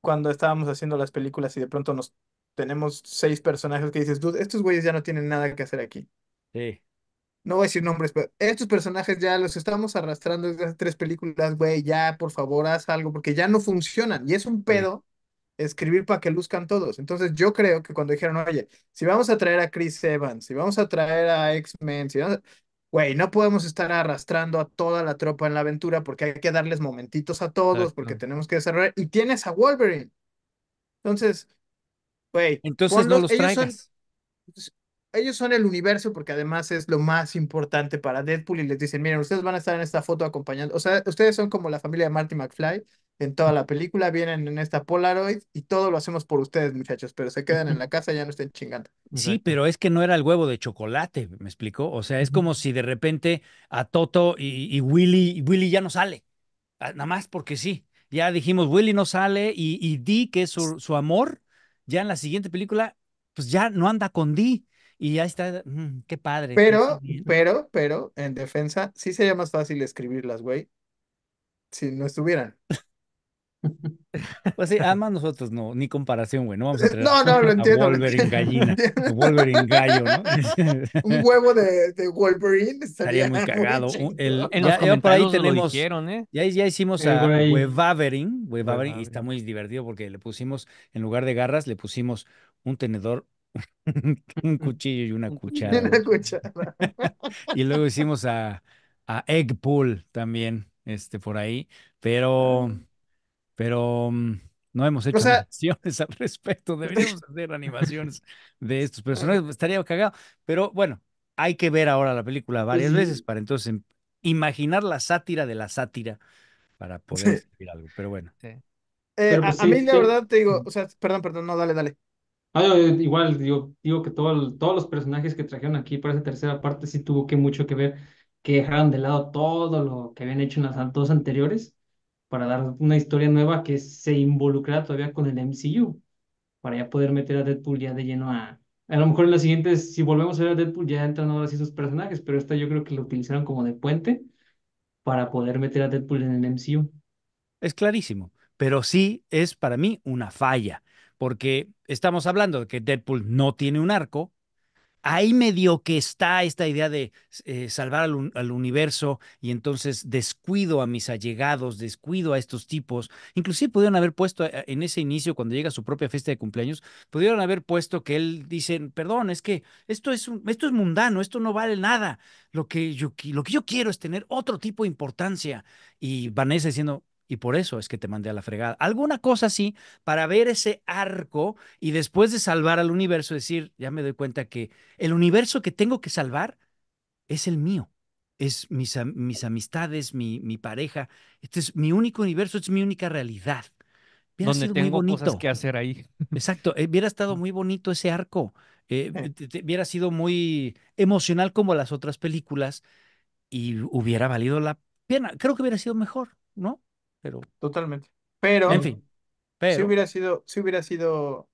cuando estábamos haciendo las películas y de pronto nos tenemos seis personajes que dices, dude, estos güeyes ya no tienen nada que hacer aquí. Sí, No voy a decir nombres, pero estos personajes ya los estamos arrastrando desde hace tres películas, güey, ya, por favor, haz algo, porque ya no funcionan. Y es un pedo escribir para que luzcan todos. Entonces yo creo que cuando dijeron, oye, si vamos a traer a Chris Evans, si vamos a traer a X-Men, si vamos a- Güey, no podemos estar arrastrando a toda la tropa en la aventura porque hay que darles momentitos a todos, Exacto. porque tenemos que desarrollar. Y tienes a Wolverine. Entonces, güey, Entonces no los ellos son- traigas. ellos son el universo porque además es lo más importante para Deadpool y les dicen, miren, ustedes van a estar en esta foto acompañando, o sea, ustedes son como la familia de Marty McFly en toda la película, vienen en esta Polaroid y todo lo hacemos por ustedes, muchachos, pero se quedan en la casa, ya no estén chingando. Sí, pero es que no era el huevo de chocolate, ¿me explicó? O sea, es como si de repente a Toto y, y Willy, y Willy ya no sale, ah, nada más porque sí. Ya dijimos, Willy no sale y, y Dee, que es su, su amor, ya en la siguiente película, pues ya no anda con Dee. Y ya está, mm, qué padre. qué Pero, pero, pero, en defensa, sí sería más fácil escribirlas, güey, si no estuvieran. Pues sí, además nosotros no, ni comparación, güey, no vamos a traer No, no, lo a entiendo, lo Wolverine entiendo, lo gallina, entiendo. o Wolverine gallo, ¿no? Un huevo de, de Wolverine Estaría estaría muy cagado. El-. En ya- los ya por ahí tenemos- dijeron, ¿eh? Ya, ya hicimos a Wevaverin, y está muy divertido porque le pusimos, en lugar de garras, le pusimos un tenedor, un cuchillo y una Un cuchara. Una güey. cuchara. Y luego hicimos a, a Eggpool también, este, por ahí, pero, pero mm, no hemos hecho sea- animaciones al respecto. Deberíamos hacer animaciones de estos personajes, estaría cagado, pero bueno, hay que ver ahora la película varias sí. veces para entonces em- imaginar la sátira de la sátira para poder Sí. escribir algo, pero bueno. Sí. Eh, Pero a, pues a sí, mí la verdad te digo, o sea, perdón, perdón, no, dale, dale. Ah, igual, digo, digo que todo todos los personajes que trajeron aquí para esa tercera parte sí tuvo que mucho que ver, que dejaron de lado todo lo que habían hecho en las dos anteriores para dar una historia nueva que se involucrara todavía con el MCU, para ya poder meter a Deadpool ya de lleno a, A lo mejor en las siguientes, si volvemos a ver a Deadpool, ya entran ahora sí sus personajes, pero esta yo creo que lo utilizaron como de puente para poder meter a Deadpool en el MCU. Es clarísimo, pero sí es para mí una falla, porque estamos hablando de que Deadpool no tiene un arco, ahí medio que está esta idea de eh, salvar al, un- al universo y entonces descuido a mis allegados, descuido a estos tipos. Inclusive pudieron haber puesto eh, en ese inicio, cuando llega su propia fiesta de cumpleaños, pudieron haber puesto que él dice, perdón, es que esto es, un- esto es mundano, esto no vale nada. Lo que yo, lo que yo quiero es tener otro tipo de importancia. Y Vanessa diciendo... Y por eso es que te mandé a la fregada. Alguna cosa así, para ver ese arco y después de salvar al universo, decir, ya me doy cuenta que el universo que tengo que salvar es el mío. Es mis, mis amistades, mi, mi pareja. Este es mi único universo, es mi única realidad. Hubiera Donde muy tengo cosas que hacer ahí. Exacto, eh, hubiera estado muy bonito ese arco. eh, Eh, te- te- hubiera sido muy emocional como las otras películas y hubiera valido la pena. Creo que hubiera sido mejor, ¿no? Pero, totalmente. en Pero fin, sí pero, hubiera sido, sí hubiera sido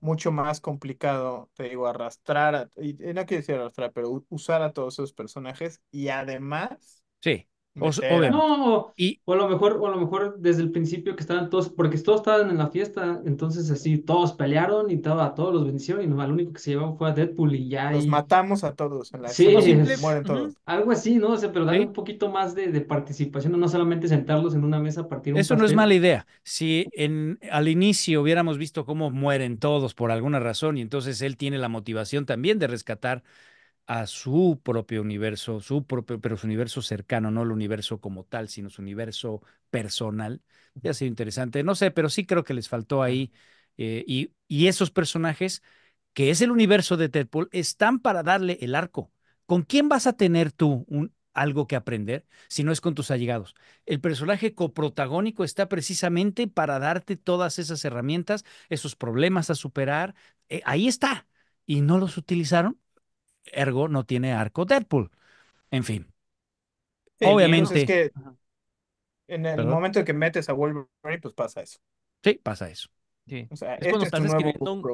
mucho más complicado, te digo, arrastrar, a- y, y no quiero decir arrastrar, pero usar a todos esos personajes y además sí, obviamente. No, Y o a lo mejor, o a lo mejor desde el principio que estaban todos, porque todos estaban en la fiesta, entonces así todos pelearon y todo, a todos los vencieron y no, al único que se llevaron fue a Deadpool y ya los matamos a todos en la Sí, O es- mueren todos. algo así, ¿no? O sea, pero darle Sí. un poquito más de, de participación, no solamente sentarlos en una mesa a partir un Eso no es mala idea. Si en, al inicio hubiéramos visto cómo mueren todos por alguna razón y entonces él tiene la motivación también de rescatar a su propio universo, su propio, pero su universo cercano, no el universo como tal, sino su universo personal, ya ha sido interesante. No sé, pero sí creo que les faltó ahí eh, y, y esos personajes, que es el universo de Deadpool, están para darle el arco. ¿Con quién vas a tener tú un, algo que aprender si no es con tus allegados? El personaje coprotagónico está precisamente para darte todas esas herramientas, esos problemas a superar. Eh, ahí está. Y no los utilizaron, ergo no tiene arco Deadpool. En fin, Sí, pues es obviamente, que en el perdón, momento que metes a Wolverine, pues pasa eso. sí, pasa eso. Sí. O sea, Es cuando este es estás escribiendo un,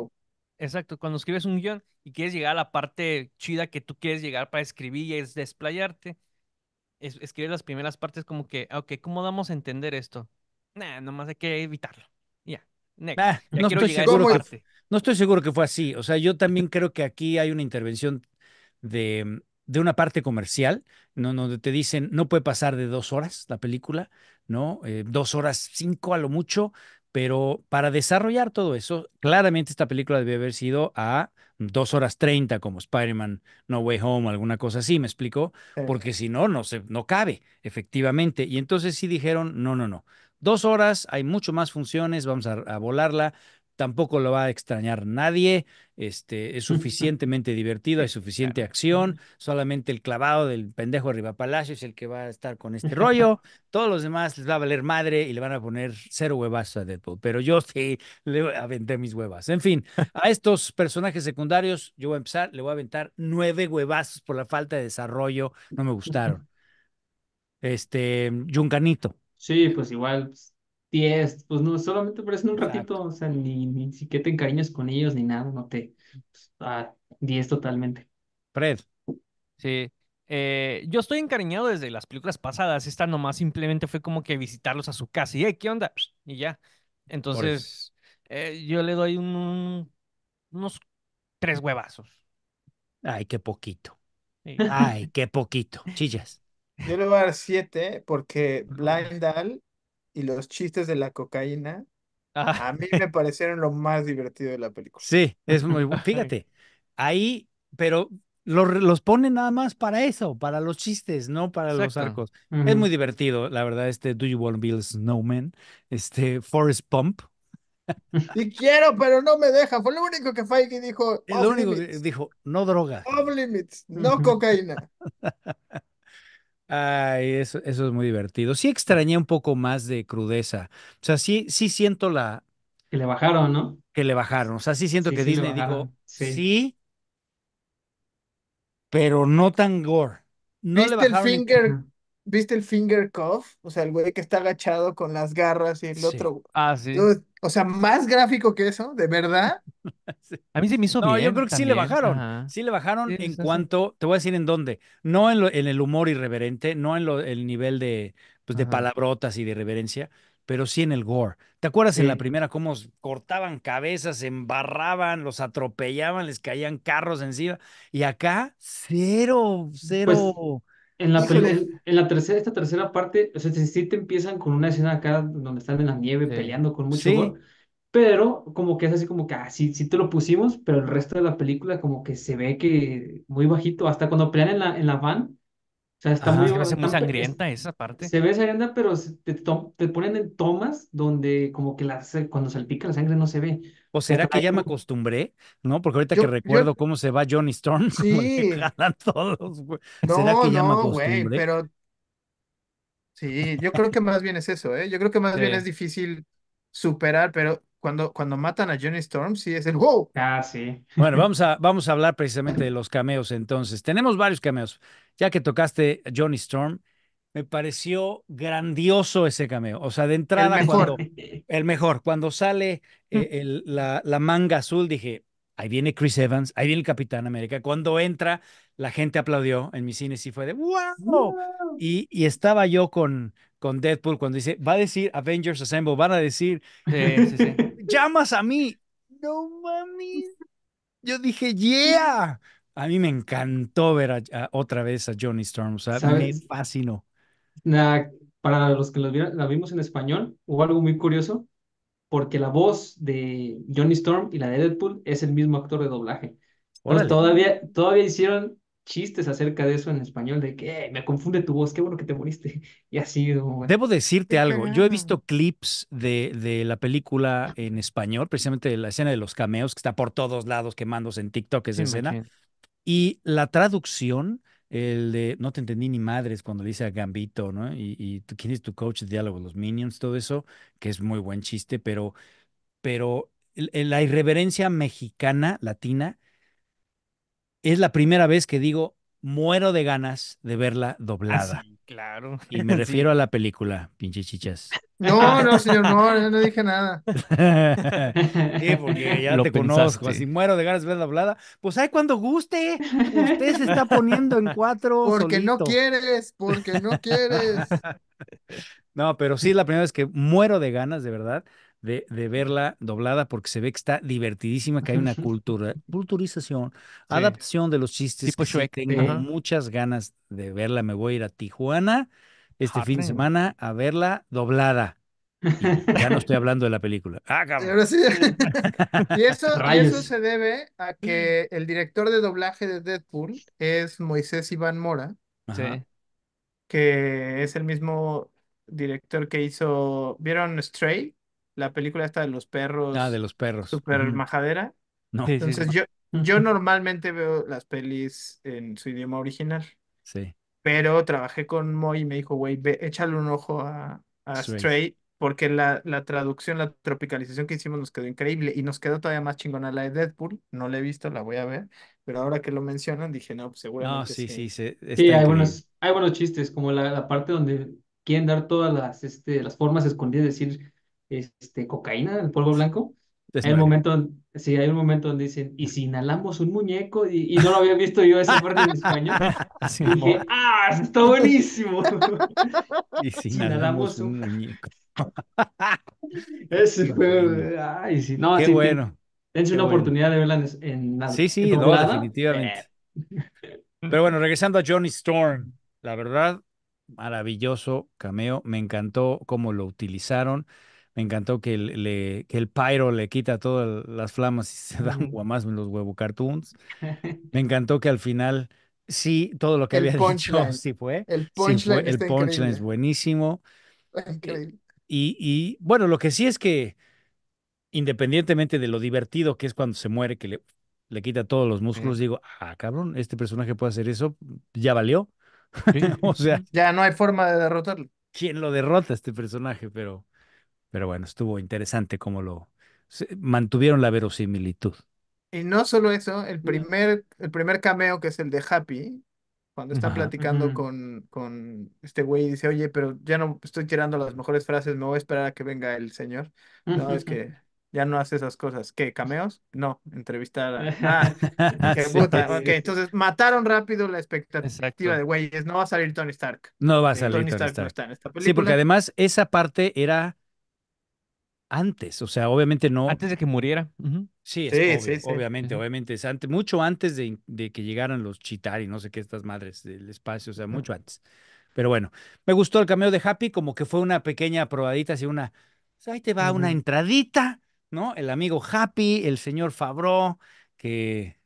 exacto, cuando escribes un guion y quieres llegar a la parte chida que tú quieres llegar para escribir y es desplayarte. Es, escribir las primeras partes como que, ah, ok, ¿cómo damos a entender esto? Nah, nomás hay que evitarlo. Ya, next. Ah, Ya no no estoy seguro que fue así. O sea, yo también creo que aquí hay una intervención de, de una parte comercial, ¿no? donde te dicen no puede pasar de dos horas la película, ¿no? Eh, dos horas cinco a lo mucho, pero para desarrollar todo eso, claramente esta película debe haber sido a dos horas treinta, como Spider-Man No Way Home, alguna cosa así, ¿me explico? Sí. Porque si no, no se, no cabe, efectivamente. Y entonces sí dijeron, no, no, no. Dos horas, hay mucho más funciones, vamos a, a volarla. Tampoco lo va a extrañar nadie. Este, es suficientemente divertido, hay suficiente acción. Solamente el clavado del pendejo arriba Palacio es el que va a estar con este rollo. Todos los demás les va a valer madre y le van a poner cero huevazos a Deadpool. Pero yo sí le aventé mis huevas. En fin, a estos personajes secundarios, yo voy a empezar, le voy a aventar nueve huevazos por la falta de desarrollo. No me gustaron. Este, Juncanito. Sí, pues igual, pues, 10, pues no, solamente aparecen un Exacto. ratito, o sea, ni, ni siquiera te encariñas con ellos ni nada, no te, pues, ah, 10 totalmente. Fred. Sí. Eh, yo estoy encariñado desde las películas pasadas. Esta nomás simplemente fue como que visitarlos a su casa y, "Hey, ¿qué onda? Y ya. Entonces, eh, yo le doy un- unos tres huevazos. Ay, qué poquito. Sí. Ay, qué poquito. Chillas. Yo le voy a dar siete porque Blind Dal y los chistes de la cocaína Ah, a mí me parecieron lo más divertido de la película. Sí, es muy bueno. Fíjate, ahí, pero los, los ponen nada más para eso, para los chistes, no para los arcos. Es muy divertido, la verdad, este Do You Want to Be a Snowman, este Forrest Pump. Y quiero, pero no me deja. Fue lo único que Feige dijo. Lo único que dijo, no drogas. Off limits. No cocaína. Ay, eso, eso es muy divertido. Sí extrañé un poco más de crudeza. O sea, sí, sí siento la Que le bajaron, ¿no? que le bajaron. O sea, sí siento Sí, que sí le Disney dijo, bajaron, sí. sí, pero no tan gore. No le ¿Viste el bajaron finger? Ujú. ¿Viste el finger cuff? O sea, el güey que está agachado con las garras y el Sí. otro. Ah, sí. O sea, más gráfico que eso, de verdad. Sí. A mí se me hizo No, bien yo creo que sí le también. bajaron. Ajá. Sí le bajaron Sí, en sí, sí. cuanto, te voy a decir en dónde. No en, lo- en el humor irreverente, no en lo- el nivel de, pues, de Ajá. palabrotas y de reverencia, pero sí en el gore. ¿Te acuerdas en la Sí. primera cómo cortaban cabezas, se embarraban, los atropellaban, les caían carros encima? Y acá, cero, Pues cero. En la, Híjole. en, la tercera, esta tercera parte, o sea, sí te empiezan con una escena acá donde están en la nieve Sí. peleando con mucho Sí. gore, pero como que es así como que, ah, sí, sí te lo pusimos, pero el resto de la película como que se ve que muy bajito, hasta cuando pelean en la, en la van, o sea, está Ajá. muy, hace muy es- sangrienta esa parte. se ve sangrienta, pero te, te ponen en tomas donde como que la, cuando salpica la sangre no se ve. ¿O será que ya me acostumbré? ¿No? Porque ahorita Yo, que yo, recuerdo cómo se va Johnny Storm, sí. jalan todos, güey. ¿Será No, que ya me no, güey, acostumbré? pero sí, yo creo que más bien es eso, ¿eh? Yo creo que más bien es difícil superar, pero cuando, cuando matan a Johnny Storm, sí es el wow. Ah, sí. Bueno, vamos a, vamos a hablar precisamente de los cameos entonces. Tenemos varios cameos. Ya que tocaste a Johnny Storm, me pareció grandioso ese cameo. O sea, de El entrada, mejor. cuando el mejor, cuando sale eh, el- la, la manga azul, dije, ahí viene Chris Evans, ahí viene el Capitán América. Cuando entra, la gente aplaudió en mi cine, sí fue de ¡wow! Y, y estaba yo con, con Deadpool cuando dice, va a decir Avengers Assemble, van a decir, Sí, sí, sí. llamas a mí. No mami. Yo dije, yeah. A mí me encantó ver a- a- otra vez a Johnny Storm. O sea, me fascinó. Na- para los que vieron- la vimos en español, hubo algo muy curioso, porque la voz de Johnny Storm y la de Deadpool es el mismo actor de doblaje. Entonces todavía, todavía hicieron chistes acerca de eso en español, de que "Eh, me confunde tu voz, qué bueno que te moriste. Y así, como, Debo decirte algo. Yo he visto clips de, de la película en español, precisamente de la escena de los cameos, que está por todos lados quemándose en TikTok esa Sí, escena. machín. Y la traducción, el de no te entendí ni madres cuando le dice a Gambito, ¿no? Y, y quién es tu coach de diálogo, los Minions, todo eso, que es muy buen chiste, pero, pero la irreverencia mexicana, latina, es la primera vez que digo, muero de ganas de verla doblada. Claro. Y me Sí. refiero a la película, pinche chichas. No, no, señor, no, no, no dije nada. Sí, porque ya Lo te conozco, pensaste. así muero de ganas de verla doblada. Pues ay, cuando guste, usted se está poniendo en cuatro Porque no quieres, porque no quieres. No, pero sí es la primera vez que muero de ganas, de verdad, de, de verla doblada porque se ve que está divertidísima, que hay una cultura, culturización, adaptación de los chistes Tipo sí tengo Ajá. muchas ganas de verla. Me voy a ir a Tijuana este fin de semana a verla doblada. Y ya no estoy hablando de la película. Ah, sí. Y eso, y eso se debe a que el director de doblaje de Deadpool es Moisés Iván Mora, que es el mismo director que hizo. ¿Vieron Stray? La película esta de los perros, Ah, de los perros. super majadera. No, Sí, sí, Entonces sí. yo, yo normalmente veo las pelis en su idioma original, sí. pero trabajé con Moy y me dijo, güey, ve, échale un ojo a, a Stray. Stray, porque la, la traducción, la tropicalización que hicimos nos quedó increíble y nos quedó todavía más chingona la de Deadpool. No la he visto, la voy a ver, pero ahora que lo mencionan dije, no, pues No, seguramente sí, sí. sí, se- Sí, hay buenos, hay buenos chistes, como la, la parte donde quieren dar todas las, este, las formas escondidas, decir este, cocaína, el polvo blanco. Hay un momento, sí, hay un momento donde dicen, ¿y si inhalamos un muñeco? Y, y no lo había visto yo esa parte en español. Sí, Y dije, ¡ah, está buenísimo! y si inhalamos inhalamos un un- muñeco. Ese fue, ay, sí, no, Qué sí, bueno. dense una bueno. oportunidad de verla en, en la Sí, sí, no, doblada. definitivamente. Eh, Pero bueno, regresando a Johnny Storm, la verdad, maravilloso cameo. Me encantó cómo lo utilizaron. Me encantó que el, le- que el Pyro le quita todas las flamas y se da un guamazo en los huevo cartoons. Me encantó que al final, sí, todo lo que El había dicho, punchline. sí fue. El Sí fue. punchline El punchline es buenísimo. Increíble. Y, y bueno, lo que sí es que, independientemente de lo divertido que es cuando se muere, que le, le quita todos los músculos, digo, ah, cabrón, este personaje puede hacer eso, ya valió. Sí. O sea, Ya no hay forma de derrotarlo. ¿quién lo derrota este personaje? Pero, pero bueno, estuvo interesante cómo lo se- mantuvieron la verosimilitud. Y no solo eso, el primer, el primer cameo, que es el de Happy, Cuando están Ajá. platicando Ujú. con, con este güey y dice, oye, pero ya no estoy tirando las mejores frases, me voy a esperar a que venga el señor. No, es que ya no hace esas cosas. ¿Qué? ¿Cameos? No, entrevistar a... Ah, qué Sí. puta. Ok, entonces mataron rápido la expectativa Exacto. de, güey, es no va a salir Tony Stark. No va a Sí, salir Tony Tony Stark no está en esta Sí, porque película. además esa parte era antes, o sea, obviamente no. Antes de que muriera. Sí, es Sí, obvio, sí, sí. obviamente, obviamente es antes, mucho antes de, de que llegaran los Chitari, no sé qué, estas madres del espacio, o sea, mucho antes. Pero bueno, me gustó el cameo de Happy, como que fue una pequeña probadita, así una, pues, ahí te va una entradita, ¿no? El amigo Happy, el señor Favreau, que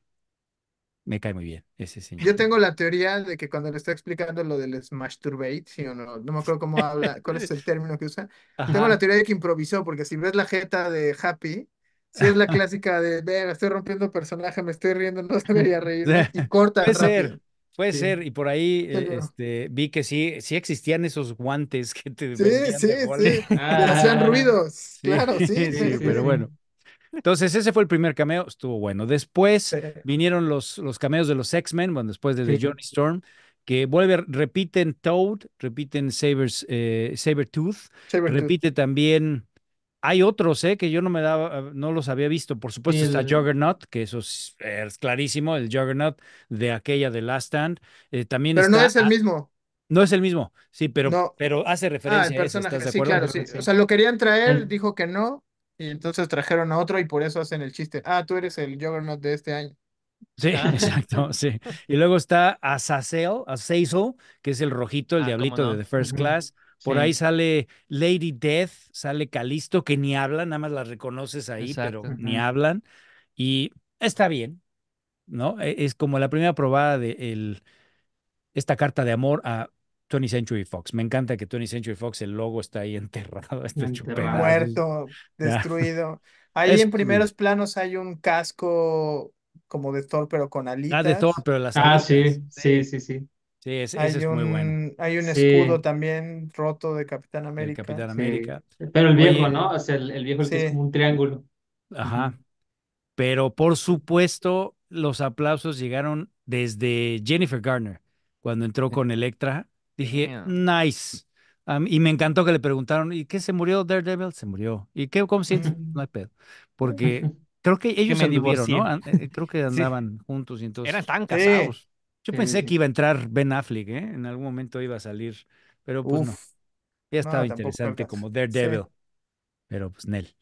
me cae muy bien, ese señor. Yo tengo la teoría de que cuando le está explicando lo del masturbate, ¿sí o no? No me acuerdo cómo habla, cuál es el término que usa. Tengo la teoría de que improvisó, porque si ves la jeta de Happy, sí es la clásica de, ve, estoy rompiendo personaje, me estoy riendo, no debería reírme, y corta Puede rápido. ser, puede Sí. ser, y por ahí eh, este, vi que sí, sí existían esos guantes que te Sí, sí, sí. Y hacían Ah, ruidos. Sí, Claro, sí, sí, sí, sí, pero sí. bueno. Entonces, ese fue el primer cameo, estuvo bueno. Después vinieron los, los cameos de los X-Men, bueno, después de Sí. Johnny Storm, que vuelve, repiten Toad, repiten Sabers, eh, Sabretooth, Sabretooth. repite también. Hay otros, ¿eh? Que yo no me daba, no los había visto. Por supuesto, está El- Juggernaut, que eso es, es clarísimo, el Juggernaut de aquella de Last Stand. Eh, también Pero no está. es el mismo. no es el mismo, sí, pero, No. pero hace Ah, el referencia a ese, personaje, ¿estás de sí, acuerdo? claro, sí. referencia. O sea, lo querían traer, dijo que no, y entonces trajeron a otro y por eso hacen el chiste. Ah, tú eres el Juggernaut de este año. Sí, Ah. exacto, sí. Y luego está Azazel, Azazel, que es el rojito, el Ah, diablito de. The First. Class. Por Sí. ahí sale Lady Death, sale Calisto, que ni hablan, nada más las reconoces ahí, pero ni hablan. Y está bien, ¿no? E- Es como la primera probada de el, esta carta de amor a 20th Century Fox. Me encanta que 20th Century Fox, el logo está ahí enterrado, está Enterrado. Muerto, destruido. Ahí Es en cool. primeros planos hay un casco como de Thor, pero con Ah, de Thor, alitas. pero las Ah, alitas. sí, sí, sí, sí. Sí, ese, es muy bueno. un, hay un Sí. escudo también roto de Capitán El América. Capitán Sí. América. Pero el viejo, Oye, ¿no? O sea, el, el viejo que es como un triángulo. Ajá. Pero por supuesto, los aplausos llegaron desde Jennifer Garner, cuando entró con Electra. Dije, nice. Am- y me encantó que le preguntaron, ¿y qué se murió Daredevil? Se murió. ¿Y qué, cómo sientes? Ujú. No hay pedo. Porque creo que ellos me anduvieron, ¿no? An- eh, Creo que Sí. andaban juntos y Eran entonces. tan Sí. casados. Yo Sí, pensé sí. que iba a entrar Ben Affleck, ¿eh? En algún momento iba a salir, pero pues no. Uf, Ya no, estaba tampoco interesante como Sí. Daredevil, pero pues Nel.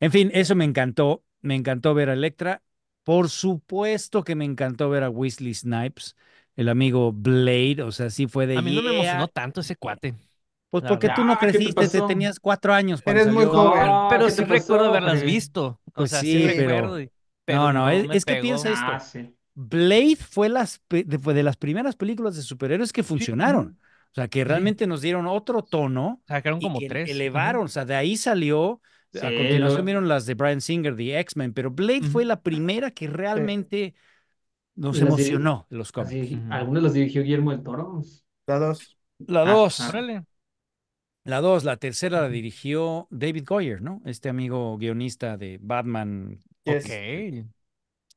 En fin, eso me encantó. Me encantó ver a Electra. Por supuesto que me encantó ver a Weasley Snipes, el amigo Blade. O sea, sí fue de A mí no me emocionó tanto ese cuate. Pues porque tú no Ah, ¿qué te creciste, te tenías cuatro años Eres muy joven. No, Pero ¿qué sí recuerdo haberlas visto. O Pues sea, sí, sí, pero- recuerdo. y- Pero No, no, es- que piensa esto. Ah, sí. Blade fue, las, fue de las primeras películas de superhéroes que funcionaron. O sea, que realmente nos dieron otro tono Sacaron y como que tres. elevaron. O sea, de ahí salió. Sí, a continuación lo- vieron las de Brian Singer, de X-Men, pero Blade fue la primera que realmente nos Las emocionó los cómics. Ujú. algunos los dirigió Guillermo del Toro. La dos. La Ah, dos, ah. La dos, la tercera la dirigió David Goyer, ¿no? Este amigo guionista de Batman. Yes. Ok.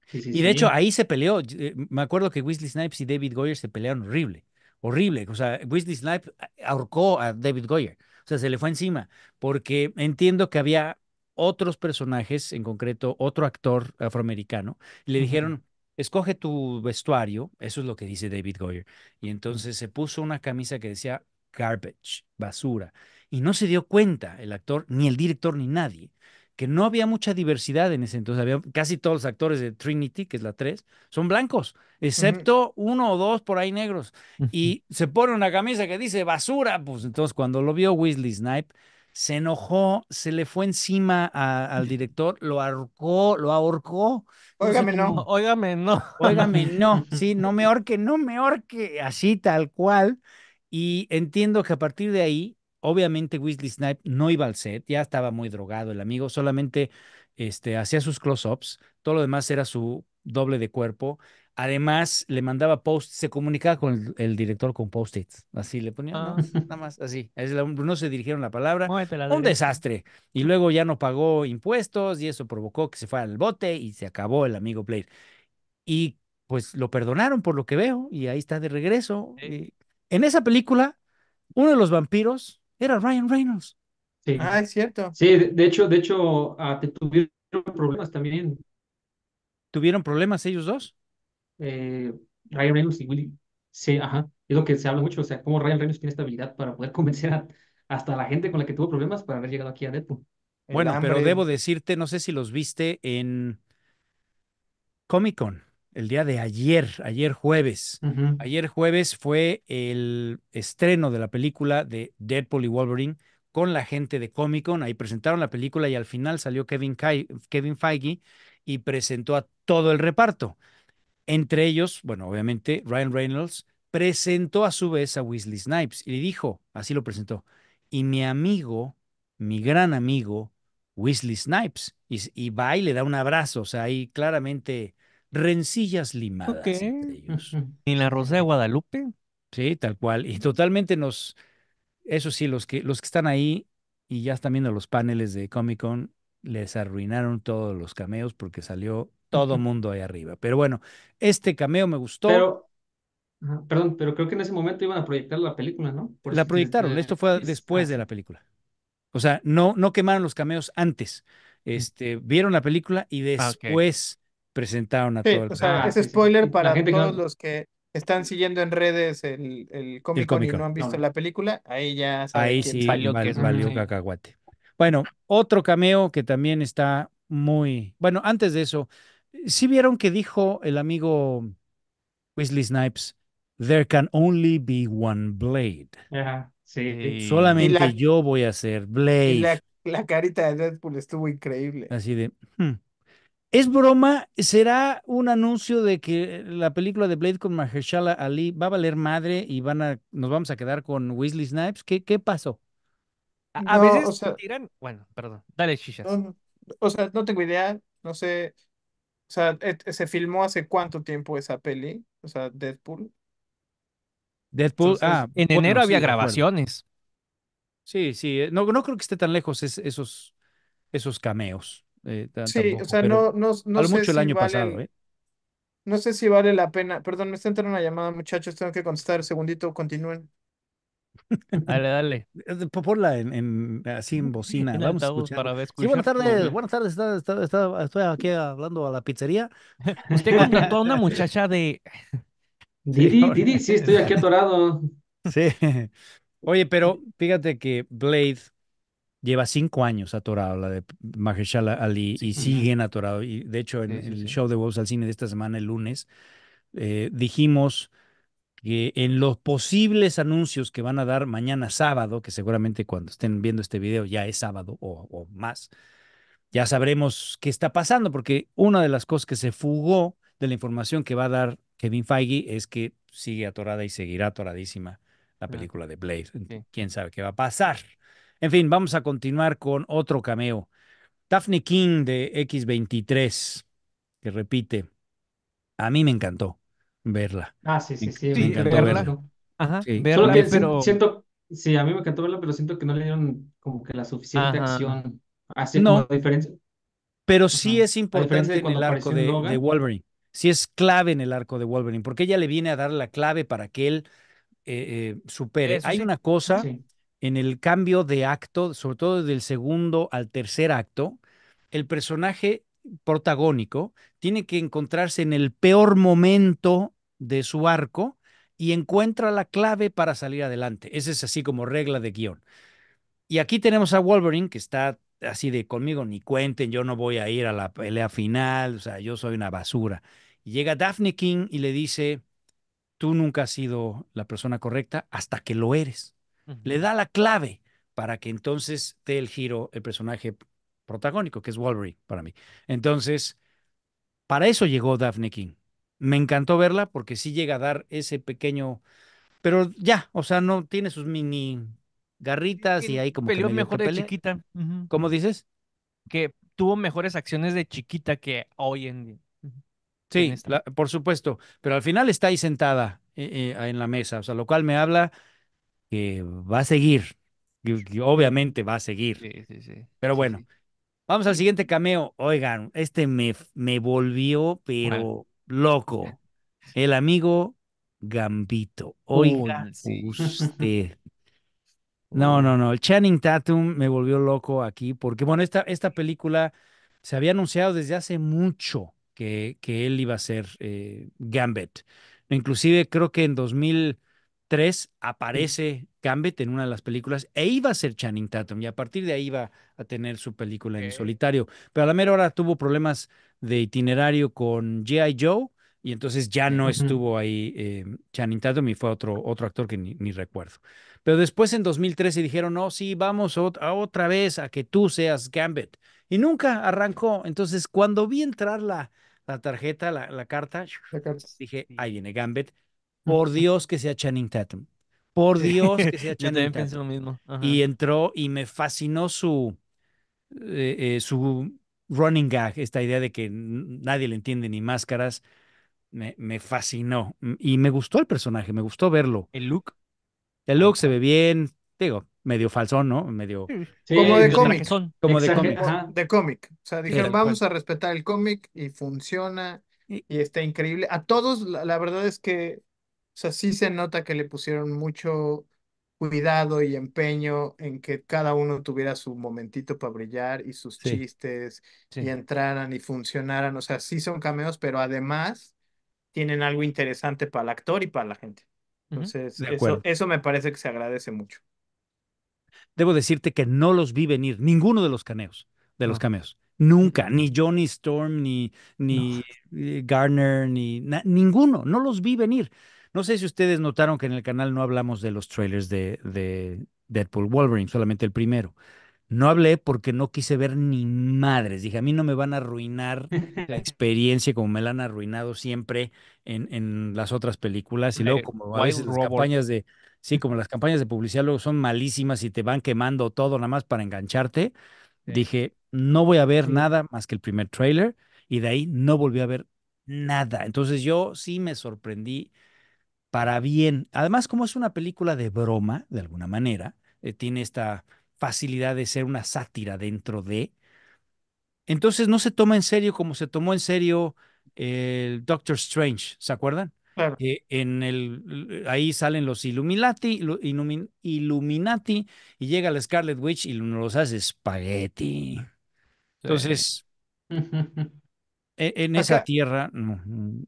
Sí, sí, Y de hecho ahí se peleó. eh, Me acuerdo que Wesley Snipes y David Goyer se pelearon horrible, horrible. O sea, Wesley Snipes ahorcó a David Goyer. O sea, se le fue encima. Porque entiendo que había otros personajes, en concreto otro actor afroamericano, y le dijeron, escoge tu vestuario. Eso es lo que dice David Goyer. Y entonces se puso una camisa que decía garbage, basura. Y no se dio cuenta el actor, ni el director, ni nadie, que no había mucha diversidad en ese entonces. Había casi todos los actores de Trinity, que es la 3, son blancos, excepto uno o dos por ahí negros. Y se pone una camisa que dice basura. Pues entonces cuando lo vio Weasley Snipe, se enojó, se le fue encima a- al director, lo ahorcó, lo ahorcó. Óigame, no. Óigame, no. Óigame, no, sí, no me ahorque, no me ahorque, así tal cual. Y entiendo que a partir de ahí, obviamente Weasley Snipe no iba al set, ya estaba muy drogado el amigo, solamente este, hacía sus close-ups, todo lo demás era su doble de cuerpo. Además, le mandaba post, se comunicaba con el, el director con post-its, así le ponía, no, Ah. nada más, así, es la- no se dirigieron la palabra. La Un desastre. Y luego ya no pagó impuestos y eso provocó que se fuera al bote y se acabó el amigo Blade. Y pues lo perdonaron por lo que veo y ahí está de regreso. Sí. Y en esa película, uno de los vampiros era Ryan Reynolds. Sí. Ah, es cierto. Sí, de, de hecho, de hecho, ah, te tuvieron problemas también. ¿Tuvieron problemas ellos dos? Eh, Ryan Reynolds y Willy. Sí, ajá. Es lo que se habla mucho, o sea, cómo Ryan Reynolds tiene esta habilidad para poder convencer a, hasta a la gente con la que tuvo problemas para haber llegado aquí a Deadpool. El Bueno, pero debo decirte, no sé si los viste en Comic Con el día de ayer, ayer jueves. Ayer jueves fue el estreno de la película de Deadpool y Wolverine con la gente de Comic Con. Ahí presentaron la película y al final salió Kevin, Kai- Kevin Feige y presentó a todo el reparto. Entre ellos, bueno, obviamente Ryan Reynolds presentó a su vez a Weasley Snipes y le dijo, así lo presentó, y mi amigo, mi gran amigo, Weasley Snipes, y, y va y le da un abrazo, o sea, hay claramente rencillas limadas entre ellos. ¿En la Rosa de Guadalupe? Sí, tal cual. Y totalmente nos, eso sí, los que, los que están ahí y ya están viendo los paneles de Comic Con, les arruinaron todos los cameos porque salió todo mundo ahí arriba. Pero bueno, este cameo me gustó. Pero, perdón, pero creo que en ese momento iban a proyectar la película, ¿no? Por la proyectaron. Esto fue es- después ah, de la película. O sea, no, no quemaron los cameos antes. Este, vieron la película y Ah, después presentaron a Sí, todo el o sea, Ah, es sí, sí, sí. spoiler para gente que todos no- los que están siguiendo en redes el, el Comic Con y no han visto No. la película, ahí ya Ahí sí Valió val- valió sí. cacahuate. Bueno, otro cameo que también está muy. Bueno, antes de eso, ¿sí vieron que dijo el amigo Weasley Snipes? There can only be one Blade. Ajá, sí. Sí. Solamente la- yo voy a ser Y Blade. la, la carita de Deadpool estuvo increíble. Así de. "Hmm". ¿Es broma? ¿Será un anuncio de que la película de Blade con Mahershala Ali va a valer madre y van a, nos vamos a quedar con Weasley Snipes? ¿Qué, qué pasó? A, veces o sea- tiran. Bueno, perdón. Dale, chichas. No, o sea, no tengo idea, no sé. O sea, et- ¿se filmó hace cuánto tiempo esa peli? O sea, Deadpool. Deadpool. Entonces, ah, En bueno, enero sí, había de acuerdo. grabaciones. Sí, sí, eh, no, no creo que esté tan lejos es- esos, esos cameos. eh, Sí, o tampoco, sea, pero no, no, no a lo sé mucho el si año vale pasado, ¿eh? no sé si vale la pena. Perdón, me está entrando una llamada, muchachos, tengo que contestar. Segundito, continúen. Dale, dale. Eh, po- Ponla en, en- así en bocina, En vamos a para Sí, buenas tardes, buenas tardes, está- está- está- estoy aquí hablando a la pizzería. Usted contrató a una muchacha de. Didi, Didi, sí, estoy aquí atorado. Sí. Oye, pero fíjate que Blade lleva cinco años atorado, la de Mahershala Ali, y siguen atorados. Y de hecho, en Sí, sí, el show de Voz al Cine de esta semana, el lunes, eh, dijimos que en los posibles anuncios que van a dar mañana sábado, que seguramente cuando estén viendo este video ya es sábado o, o más, ya sabremos qué está pasando, porque una de las cosas que se fugó de la información que va a dar Kevin Feige es que sigue atorada y seguirá atoradísima la película de Blade. sí. Quién sabe qué va a pasar. En fin, vamos a continuar con otro cameo. Daphne King de X23, que repite. A mí me encantó verla. Ah, sí, sí, sí. Me Sí, encantó verla. verla. Ajá, Sí. Solo verla, que si- pero. siento, sí, a mí me encantó verla, pero siento que no le dieron como que la suficiente Ajá. acción. Así No. como diferencia. Pero sí Ajá. es importante en el arco de, Logan. de Wolverine. Sí es clave en el arco de Wolverine, porque ella le viene a dar la clave para que él eh, eh, supere. Eso Hay sí. una cosa Sí. en el cambio de acto, sobre todo del segundo al tercer acto, el personaje protagónico tiene que encontrarse en el peor momento de su arco y encuentra la clave para salir adelante. Esa es así como regla de guion. Y aquí tenemos a Wolverine que está así de conmigo, ni cuenten, yo no voy a ir a la pelea final, o sea, yo soy una basura. Y llega Daphne King y le dice, tú nunca has sido la persona correcta hasta que lo eres. Le da la clave para que entonces dé el giro el personaje protagónico, que es Wolverine para mí. Entonces, para eso llegó Daphne King. Me encantó verla porque sí llega a dar ese pequeño, pero ya, o sea, no tiene sus mini garritas y ahí como que peleó medio que mejor de. ¿Cómo dices? Que tuvo mejores acciones de chiquita que hoy en día. Sí, la- por supuesto, pero al final está ahí sentada eh, eh, en la mesa, o sea, lo cual me habla que va a seguir, que- que obviamente va a seguir. Sí, sí, sí. Pero bueno, sí. vamos al siguiente cameo. Oigan, este me, me volvió, pero loco. el amigo Gambito. Oiga, Uy, sí. usted. No, no, no. El Channing Tatum me volvió loco aquí porque, bueno, esta, esta película se había anunciado desde hace mucho que, que él iba a ser eh, Gambit. Inclusive creo que en 2003 aparece Gambit en una de las películas e iba a ser Channing Tatum y a partir de ahí iba a tener su película en solitario. Pero a la mera hora tuvo problemas de itinerario con G.I. Joe y entonces ya no estuvo ahí eh, Channing Tatum y fue otro, otro actor que ni, ni recuerdo. Pero después en 2013 dijeron, no, sí, vamos ot- a otra vez a que tú seas Gambit. Y nunca arrancó. Entonces, cuando vi entrar la, la tarjeta, la, la carta, La carta. dije, ahí viene Gambit. Por Dios que sea Channing Tatum. Por. Dios que sea Channing Tatum. lo mismo. Ajá. Y entró y me fascinó su, eh, eh, su running gag, esta idea de que nadie le entiende ni máscaras. Me, me fascinó. Y me gustó el personaje, me gustó verlo. El look. El look se ve bien, digo, medio falsón, ¿no? Medio Sí, Como de cómic. como de cómic. De cómic. O sea, dijeron, cual. vamos a respetar el cómic y funciona Y- y está increíble. A todos, la, la verdad es que, o sea, sí se nota que le pusieron mucho cuidado y empeño en que cada uno tuviera su momentito para brillar y sus Sí. chistes Sí. y entraran y funcionaran. O sea, sí son cameos, pero además tienen algo interesante para el actor y para la gente. Entonces, eso, eso me parece que se agradece mucho. Debo decirte que no los vi venir, ninguno de los cameos, de los cameos. Nunca, ni Johnny Storm, ni, ni eh, Garner, ni na- ninguno, no los vi venir. No sé si ustedes notaron que en el canal no hablamos de los trailers de, de Deadpool Wolverine, solamente el primero. No hablé porque no quise ver ni madres. Dije, a mí no me van a arruinar la experiencia como me la han arruinado siempre en, en las otras películas. Y luego, como a Wild veces las campañas de, sí, como las campañas de publicidad luego son malísimas y te van quemando todo nada más para engancharte. Sí. Dije, no voy a ver Sí. nada más que el primer trailer y de ahí no volví a ver nada. Entonces yo sí me sorprendí para bien. Además, como es una película de broma, de alguna manera, eh, tiene esta facilidad de ser una sátira dentro de. Entonces no se toma en serio como se tomó en serio el Doctor Strange, ¿se acuerdan? Claro. Que en el, ahí salen los Illuminati, Illumin- Illuminati y llega la Scarlet Witch y nos los hace espagueti. Entonces, en esa tierra, no,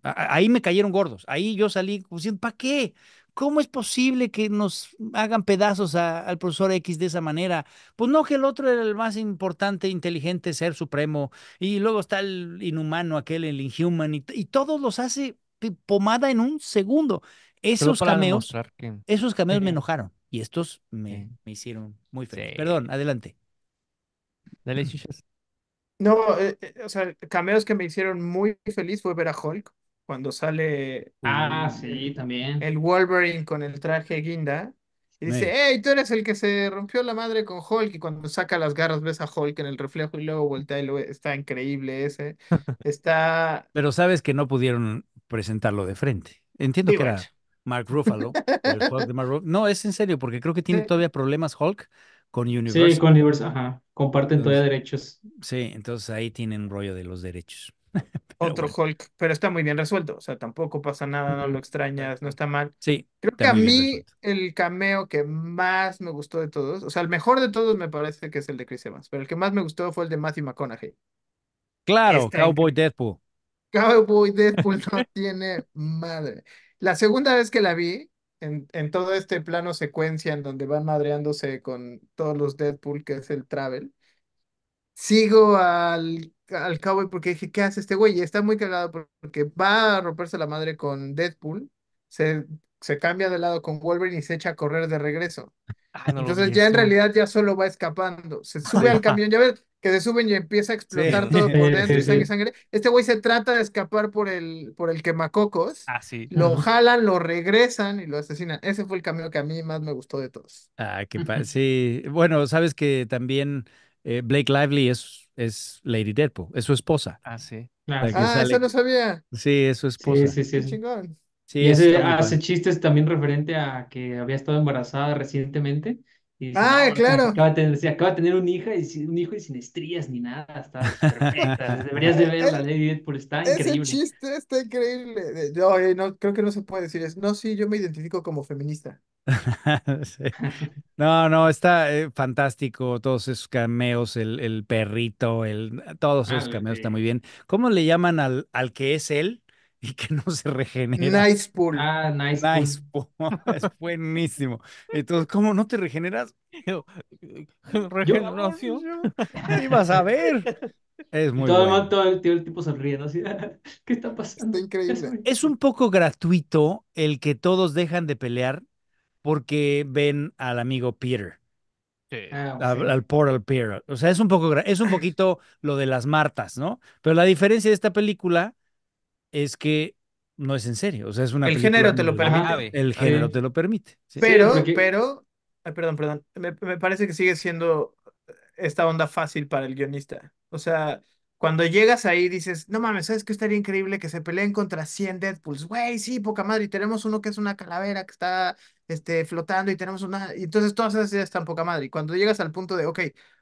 ahí me cayeron gordos. Ahí yo salí diciendo, ¿para qué? ¿Cómo es posible que nos hagan pedazos a- al profesor X de esa manera? Pues no, que el otro era el más importante, inteligente, ser supremo. Y luego está el inhumano, aquel, el inhuman, y, y todos los hace pomada en un segundo. Esos cameos, que. esos cameos me enojaron. Y estos me, Sí. me hicieron muy feliz. Sí. Perdón, adelante. Dale, chichas. No, eh, eh, o sea, cameos que me hicieron muy feliz fue ver a Hulk cuando sale Ah, el- sí, el, también. el Wolverine con el traje guinda y dice, Sí. hey, tú eres el que se rompió la madre con Hulk y cuando saca las garras ves a Hulk en el reflejo y luego voltea y lo ve. está increíble ese. Está... Pero sabes que no pudieron presentarlo de frente. Entiendo Sí, que era. Mark Ruffalo, el Hulk de Mark. No, es en serio, porque creo que tiene Sí. todavía problemas Hulk con Sí, Universal. con Universal, ajá. Comparten todavía Entonces, derechos. sí, entonces ahí tienen un rollo de los derechos. Pero Otro bueno, Hulk, pero está muy bien resuelto, o sea, tampoco pasa nada, no lo extrañas, no está mal. sí, Creo que a mí el cameo que más me gustó de todos, o sea, el mejor de todos me parece que es el de Chris Evans, pero el que más me gustó fue el de Matthew McConaughey. Claro, Está Cowboy. Deadpool. Cowboy Deadpool no tiene madre. La segunda vez que la vi, en, en todo este plano secuencia en donde van madreándose con todos los Deadpool, que es el Travel, sigo al, al Cowboy porque dije, ¿qué hace este güey? Y está muy cagado por- porque va a romperse la madre con Deadpool, se, se cambia de lado con Wolverine y se echa a correr de regreso. Ah, no Entonces ya en realidad ya solo va escapando. Se sube al camión, ya ves que se suben y empieza a explotar sí, todo por dentro y sangre, sangre. Este güey se trata de escapar por el, por el quemacocos, Ah, sí. lo jalan, lo regresan y lo asesinan. Ese fue el cameo que a mí más me gustó de todos. Ah, qué pa- Sí, bueno, sabes que también eh, Blake Lively es, es Lady Deadpool, es su esposa. Ah, sí. Ah, eso no sabía. Sí, es su Sí, esposa. sí, sí. Qué sí. chingón. Sí, Y ese está hace chistes también referente a que había estado embarazada recientemente Y dice, Ah, no, claro. acaba de tener, sí, acaba de tener un hija y un hijo y sin estrías ni nada, está perfecta. Deberías de verla, El- Lady Deadpool, está ese increíble. chiste está increíble. No, eh, no, creo que no se puede decir eso. No, sí, yo me identifico como feminista. Sí. No, no, está eh, fantástico. Todos esos cameos, el, el perrito, el, todos Ah, esos cameos están sí. muy bien. ¿Cómo le llaman al, al que es él y que no se regenera? Nice pool. Ah, nice Nice, pool. po, es buenísimo. Entonces, ¿cómo no te regeneras? Yo, Regeneración. Yo ibas a ver. Es muy todo el, bueno. man- todo el, todo el tipo sonriendo así, ¿qué está Está pasando? increíble. Es un poco gratuito el que todos dejan de pelear porque ven al amigo Peter, Sí. Ah, al, al Portal Peter. O sea, es un poco, es un poquito lo de las Martas, ¿no? Pero la diferencia de esta película es que no es en serio. O sea, es una El género te lo permite. El género te lo permite. ¿sí? Pero, porque- pero, ay, perdón, perdón. Me, me parece que sigue siendo esta onda fácil para el guionista. O sea, cuando llegas ahí dices, no mames, ¿sabes qué estaría increíble que se peleen contra 100 Deadpools? Güey, sí, poca madre. Y tenemos uno que es una calavera que está este, flotando y tenemos una. Y entonces todas esas ideas están poca madre. Y cuando llegas al punto de, ok,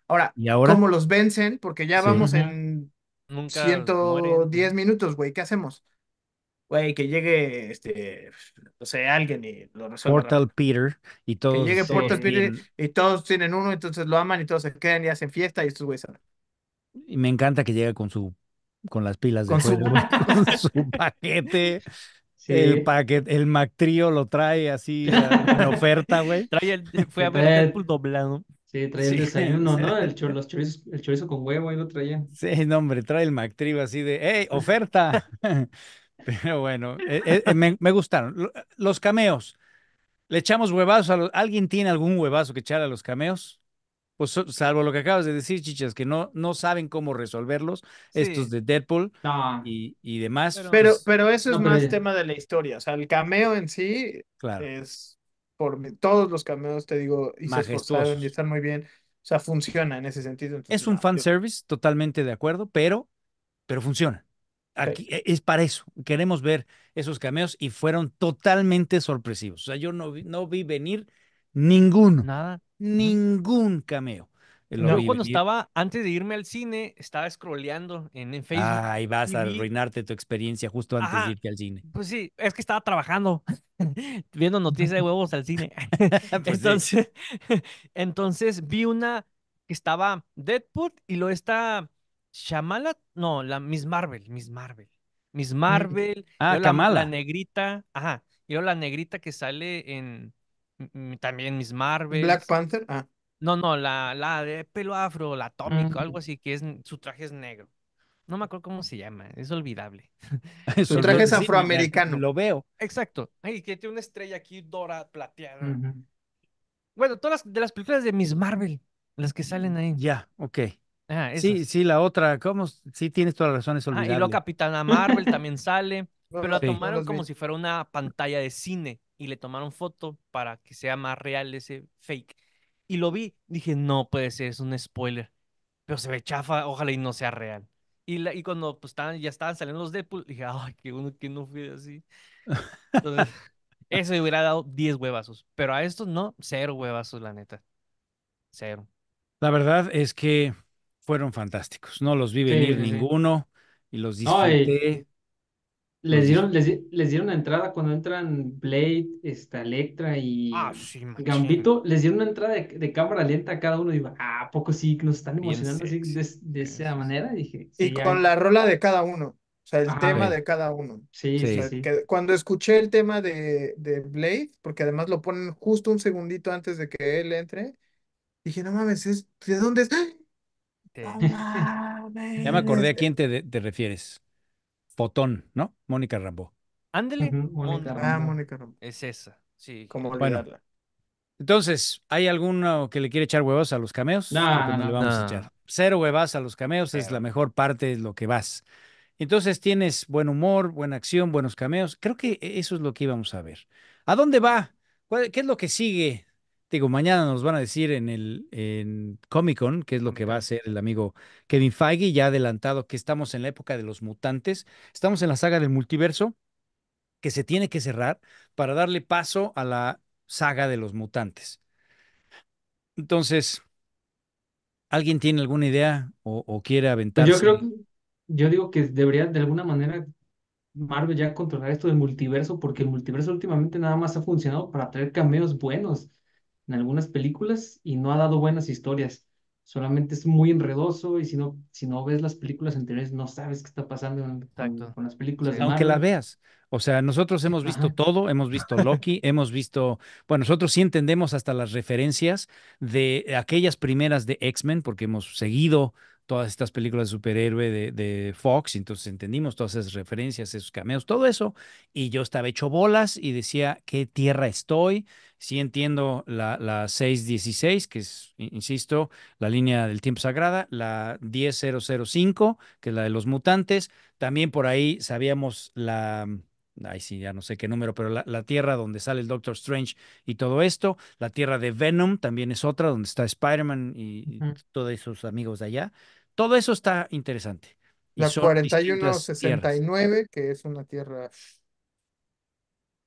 ahora, Y ahora, ¿cómo los vencen? Porque ya Sí. vamos en Nunca 110 mueren. minutos, güey. ¿Qué hacemos? Güey, que llegue, este, no sé, alguien y lo resuelva Portal rápido. Peter y Que todos, llegue Sí. todos Portal Peter y todos tienen uno, entonces lo aman y todos se quedan y hacen fiesta y estos güeyes saben. Y me encanta que llega con su, con las pilas de Con su- con su paquete. Sí. El paquete, el Mactrío lo trae así en oferta, güey. Trae el, fue a ver Deadpool doblado. Sí, traía el desayuno. ¿no? El, chor- los chorizos, el chorizo con huevo, ahí lo traía. Sí, no, hombre, trae el Mactrío así de, ¡hey, oferta! Pero bueno, eh, eh, me, me gustaron. Lo- Los cameos. ¿Le echamos huevazos a los... ¿Alguien tiene algún huevazo que echar a los cameos? Pues salvo lo que acabas de decir, chichas, que no, no saben cómo resolverlos, estos de Deadpool No, y, y demás. Pero- Pero, pues, pero eso es no, más tema de la historia. O sea, el cameo en sí claro. es por mi- todos los cameos, te digo, y se esforzaron y están muy bien. O sea, funciona en ese sentido. entonces, Es un no, fan yo- service, totalmente de acuerdo, pero, pero funciona. Aquí e- es para eso. Queremos ver esos cameos y fueron totalmente sorpresivos. O sea, yo no vi, no vi venir ninguno, Nada. ningún cameo. Lo Yo vi cuando estaba, antes de irme al cine, estaba scrolleando en, en Facebook. Ay, vas y a vi- arruinarte tu experiencia justo antes Ajá. de irte al cine. Pues sí, es que estaba trabajando, viendo noticias de huevos al cine. Pues sí. entonces, entonces vi una que estaba Deadpool y lo está Shamala, no, la Miss Marvel, Miss Marvel. Miss Marvel, y Ah, la, Kamala. la negrita, ajá, y luego la negrita que sale en mm, también Miss Marvel. Black Panther, ah, No, no, la, la de pelo afro, la atómico, Mm. algo así, que es, su traje es negro. No me acuerdo cómo se llama, es olvidable. Eso traje es afroamericano. Lo veo. Exacto. Ay, que tiene una estrella aquí dorada, plateada. Bueno, todas las de las películas de Miss Marvel, las que salen ahí. Ya, ok. Ah, Sí, sí, la otra, ¿cómo? Sí, tienes toda la razón, es Ah, y olvidable. luego Capitana Marvel también sale, pero la Sí. tomaron como si fuera una pantalla de cine y le tomaron foto para que sea más real ese fake. Y lo vi, dije, no puede ser, es un spoiler. Pero se ve chafa, ojalá y no sea real. Y, la- y cuando pues, estaban, ya estaban saliendo los Deadpool, dije, ay, qué uno que no fue así. Entonces, eso me hubiera dado 10 huevazos. Pero a estos no, cero huevazos, la neta. Cero. La verdad es que fueron fantásticos. No los vi Sí, venir sí, sí. ninguno y los No, y- disfruté. Les dieron, les, di- les dieron la entrada cuando entran Blade, esta, Electra y Ah, sí. Gambito, les dieron una entrada de, de cámara lenta a cada uno y digo, ah, ¿a poco sí que nos están emocionando así de, de esa manera? Dije, Y ya- con la rola de cada uno. O sea, el Ah, tema de cada uno. sí, Sí. sí, O sea, sí. que cuando escuché el tema de, de Blade, porque además lo ponen justo un segundito antes de que él entre, dije, no mames, ¿es, ¿de dónde es? ¡Ah! Te-. Ya me acordé a quién te, te refieres. Fotón, ¿no? Mónica Rambo. Ándele. Mónica. Ah, Rambo. Mónica Rambeau. Es esa. Sí. ¿Cómo Bueno. olvidarla? Entonces, ¿hay alguno que le quiere echar huevos a los cameos? No, Porque no, no, le vamos a echar. Cero huevas a los cameos es la mejor parte, es lo que vas. Entonces tienes buen humor, buena acción, buenos cameos. Creo que e, eso es lo que íbamos a ver. ¿A dónde va? ¿Cuál- ¿Qué es lo que sigue? Digo, mañana nos van a decir en el en Comic Con, qué es lo que va a hacer el amigo Kevin Feige, ya ha adelantado que estamos en la época de los mutantes, estamos en la saga del multiverso, que se tiene que cerrar para darle paso a la saga de los mutantes. Entonces, ¿alguien tiene alguna idea o, o quiere Pues yo creo aventarse? que, yo digo que debería de alguna manera Marvel ya controlar esto del multiverso, porque el multiverso últimamente nada más ha funcionado para traer cameos buenos en algunas películas y no ha dado buenas historias. Solamente es muy enredoso y si no, si no ves las películas anteriores no sabes qué está pasando con, con las películas Sí. de Aunque la Marvel. veas. O sea, nosotros hemos visto Ajá. todo, hemos visto Loki, hemos visto, bueno, nosotros sí entendemos hasta las referencias de aquellas primeras de X-Men, porque hemos seguido todas estas películas de superhéroe de, de Fox, entonces entendimos todas esas referencias, esos cameos, todo eso, y yo estaba hecho bolas y decía, ¿qué tierra estoy? Sí entiendo la, la 616, que es, in- insisto, la línea del tiempo sagrada, la 10005, que es la de los mutantes, también por ahí sabíamos la, ay sí, ya no sé qué número, pero la, la tierra donde sale el Doctor Strange y todo esto, la tierra de Venom también es otra, donde está Spider-Man y, todos esos amigos de allá. Todo eso está interesante. Y La son distintas tierras. 4169, que es una tierra.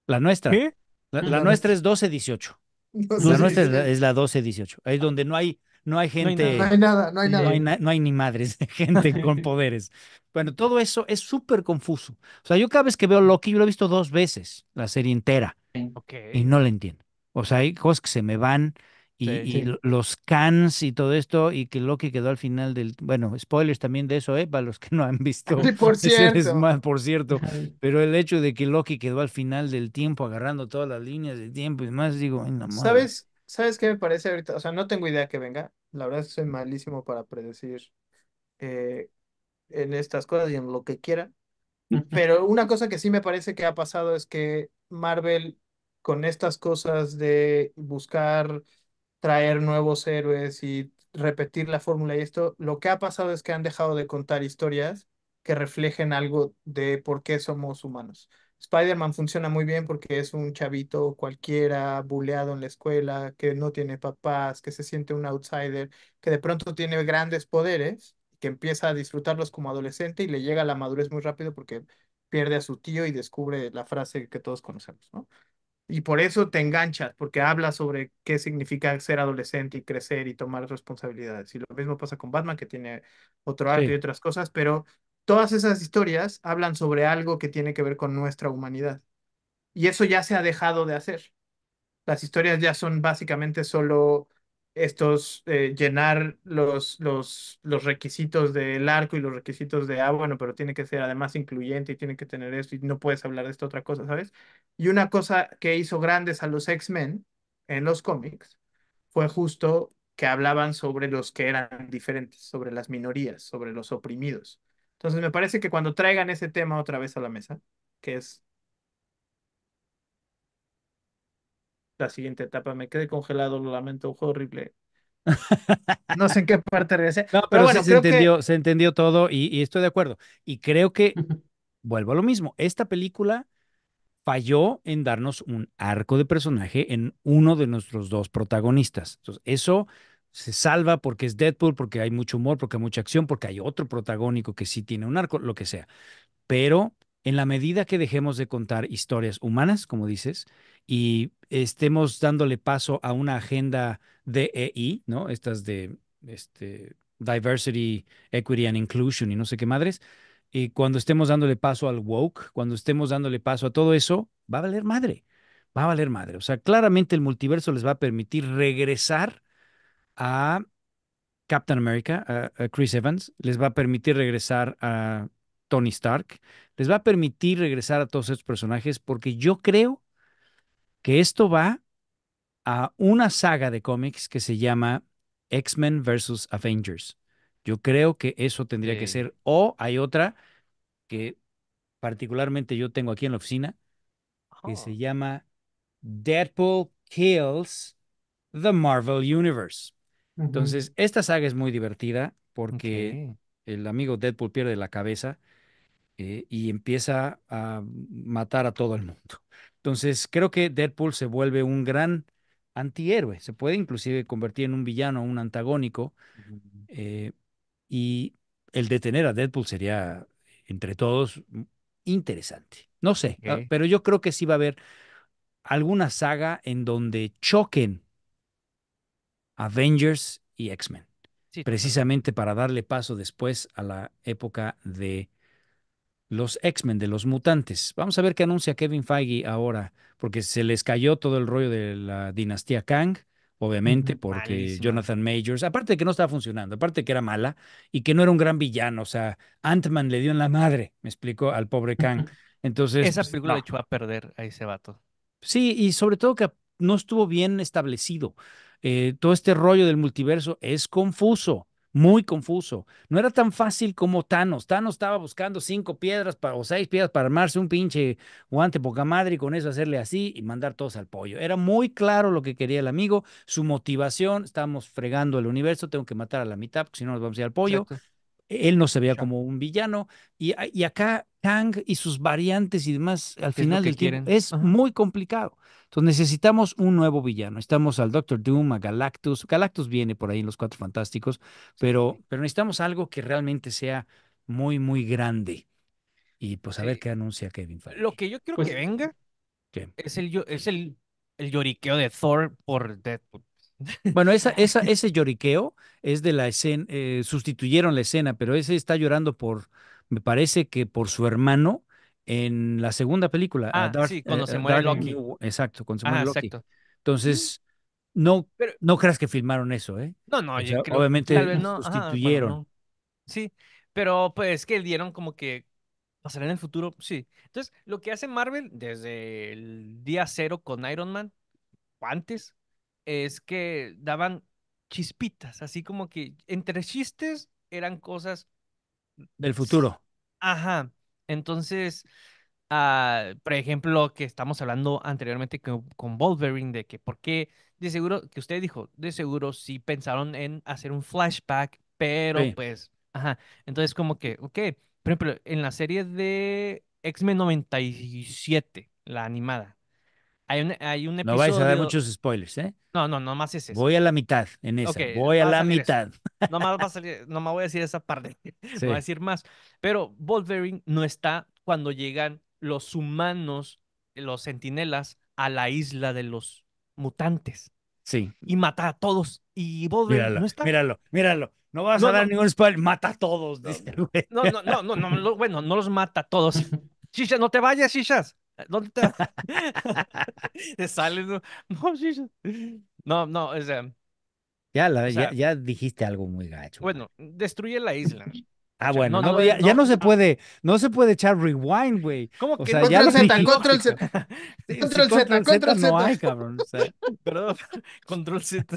La nuestra, ¿Qué? la, la La nuestra es 1218. No La sé nuestra es la, es- es la 1218. Ahí donde no hay, no hay gente. No hay nada, no hay Sí. No hay, nada. na- no hay ni madres de gente con poderes. Bueno, todo eso es súper confuso. O sea, yo cada vez que veo Loki, yo lo he visto dos veces, la serie entera, y no la entiendo. O sea, hay cosas que se me van y, Sí. y Sí. lo- los cans y todo esto, y que Loki quedó al final del... Bueno, spoilers también de eso, ¿eh? Para los que no han visto Sí, por cierto. desmadre, por cierto. Pero el hecho de que Loki quedó al final del tiempo agarrando todas las líneas del tiempo y demás, digo, ay, la madre. ¿Sabes? ¿Sabes qué me parece ahorita? O sea, no tengo idea que venga. La verdad es que soy malísimo para predecir eh, en estas cosas y en lo que quiera. Pero una cosa que sí me parece que ha pasado es que Marvel, con estas cosas de buscar traer nuevos héroes y repetir la fórmula y esto, lo que ha pasado es que han dejado de contar historias que reflejen algo de por qué somos humanos. Spider-Man funciona muy bien porque es un chavito cualquiera, buleado en la escuela, que no tiene papás, que se siente un outsider, que de pronto tiene grandes poderes, que empieza a disfrutarlos como adolescente y le llega a la madurez muy rápido porque pierde a su tío y descubre la frase que todos conocemos, ¿no? Y por eso te enganchas, porque habla sobre qué significa ser adolescente y crecer y tomar responsabilidades. Y lo mismo pasa con Batman, que tiene otro arco y otras cosas, pero todas esas historias hablan sobre algo que tiene que ver con nuestra humanidad. Y eso ya se ha dejado de hacer. Las historias ya son básicamente solo estos, eh, llenar los, los, los requisitos del arco y los requisitos de, ah, bueno, pero tiene que ser además incluyente y tiene que tener esto y no puedes hablar de esta otra cosa, ¿sabes? Y una cosa que hizo grandes a los X-Men en los cómics fue justo que hablaban sobre los que eran diferentes, sobre las minorías, sobre los oprimidos. Entonces me parece que cuando traigan ese tema otra vez a la mesa, que es la siguiente etapa. Me quedé congelado, lo lamento, fue horrible. No sé en qué parte regresé, No, pero pero bueno, se creo que entendió, se entendió todo y, y estoy de acuerdo. Y creo que, vuelvo a lo mismo, esta película falló en darnos un arco de personaje en uno de nuestros dos protagonistas. Entonces, eso se salva porque es Deadpool, porque hay mucho humor, porque hay mucha acción, porque hay otro protagónico que sí tiene un arco, lo que sea. Pero en la medida que dejemos de contar historias humanas, como dices, y estemos dándole paso a una agenda DEI, ¿no? Estas de este, Diversity, Equity and Inclusion y no sé qué madres, y cuando estemos dándole paso al woke, cuando estemos dándole paso a todo eso, va a valer madre, va a valer madre. O sea, claramente el multiverso les va a permitir regresar a Captain America, a, a Chris Evans, les va a permitir regresar a Tony Stark, les va a permitir regresar a todos estos personajes porque yo creo que esto va a una saga de cómics que se llama X-Men versus Avengers. Yo creo que eso tendría que ser, o hay otra que particularmente yo tengo aquí en la oficina, que Oh, se llama Deadpool Kills the Marvel Universe. Entonces, esta saga es muy divertida porque el amigo Deadpool pierde la cabeza eh, y empieza a matar a todo el mundo. Entonces, creo que Deadpool se vuelve un gran antihéroe. Se puede inclusive convertir en un villano, un antagónico. Eh, y el detener a Deadpool sería, entre todos, m- interesante. No sé, ah, pero yo creo que sí va a haber alguna saga en donde choquen Avengers y X-Men, Sí, precisamente para darle paso después a la época de los X-Men, de los mutantes. Vamos a ver qué anuncia Kevin Feige ahora, porque se les cayó todo el rollo de la dinastía Kang, obviamente, porque. Jonathan Majors, aparte de que no estaba funcionando, aparte de que era mala y que no era un gran villano, o sea, Ant-Man le dio en la madre, me explicó, al pobre Kang. Entonces, Esa pues, película no. le echó a perder a ese vato. Sí, y sobre todo que no estuvo bien establecido. Eh, todo este rollo del multiverso es confuso, muy confuso. No era tan fácil como Thanos. Thanos estaba buscando cinco piedras para, o seis piedras para armarse un pinche guante poca madre y con eso hacerle así y mandar todos al pollo. Era muy claro lo que quería el amigo, su motivación. Estamos fregando el universo, tengo que matar a la mitad porque si no nos vamos a ir al pollo. Él no se veía como un villano. Y, a- y acá Kang y sus variantes y demás, al ¿Qué es lo final que del tiempo, es Ajá. muy complicado. Entonces necesitamos un nuevo villano. Estamos al Doctor Doom, a Galactus. Galactus viene por ahí en los Cuatro Fantásticos, pero, pero necesitamos algo que realmente sea muy, muy grande. Y pues a ver qué anuncia Kevin Feige. Lo que yo quiero Pues- que venga ¿Qué? es el, es el, el lloriqueo de Thor por Deadpool. Bueno, esa, esa, ese lloriqueo es de la escena, eh, sustituyeron la escena, pero ese está llorando por, me parece que por su hermano en la segunda película, Ah, Darth- sí, cuando eh, se muere Loki. New- exacto, cuando se muere Loki. exacto. Entonces, no, Pero- no creas que filmaron eso, ¿eh? No, no, O yo creo, obviamente tal vez no, ajá, bueno, sustituyeron. no. Sí, pero pues que dieron como que pasará en el futuro, sí. Entonces, lo que hace Marvel desde el día cero con Iron Man, antes, es que daban chispitas, así como que entre chistes eran cosas, Del futuro. ajá. Entonces, ah, por ejemplo, que estamos hablando anteriormente con, con Wolverine, de que por qué, de seguro, que usted dijo, de seguro sí pensaron en hacer un flashback, pero Sí. pues, ajá. Entonces, como que, ok, por ejemplo, en la serie de X-Men 97, la animada, hay un, hay un No vais a dar muchos spoilers, ¿eh? No, no, nomás es eso. Voy a la mitad en esa. Ok, Voy a la salir eso. mitad. Nomás va a salir, nomás voy a decir esa parte. No voy a Sí. decir más. Pero Wolverine no está cuando llegan los humanos, los centinelas, a la isla de los mutantes Sí. y mata a todos. Y Wolverine Míralo, no está. míralo, míralo. No vas No, a dar no. ningún spoiler. Mata a todos, dice el güey. No, no, no, no, no, bueno, no los mata a todos. Shishas, no te vayas, Shishas. ¿Dónde te te sales? No, no. No, o sea, Ya, la- O ya, sea, ya dijiste algo muy gacho. bueno, destruye la isla. Ah, o sea, bueno, no, no, no, ya, ya no, se ah. puede, no se puede echar rewind, güey. ¿Cómo O que sea, no? ya lo Control Z, control Z. Sí, sí, Control Z, control no Z. hay, cabrón. o sea, Perdón, control Z.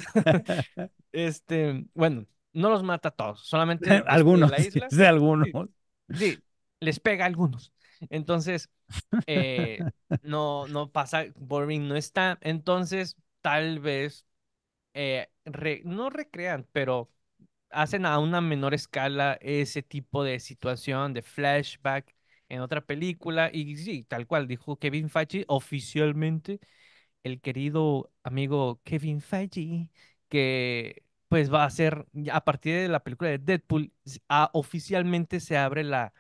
Este, bueno, no los mata a todos, solamente destruye algunos, la isla. de algunos. Sí, les pega a algunos. Entonces, eh, no, no pasa, Wolverine no está. Entonces, tal vez, eh, re- no recrean, pero hacen a una menor escala ese tipo de situación de flashback en otra película. Y sí, tal cual dijo Kevin Feige oficialmente, el querido amigo Kevin Feige, que pues va a ser, a partir de la película de Deadpool, ah, oficialmente se abre la,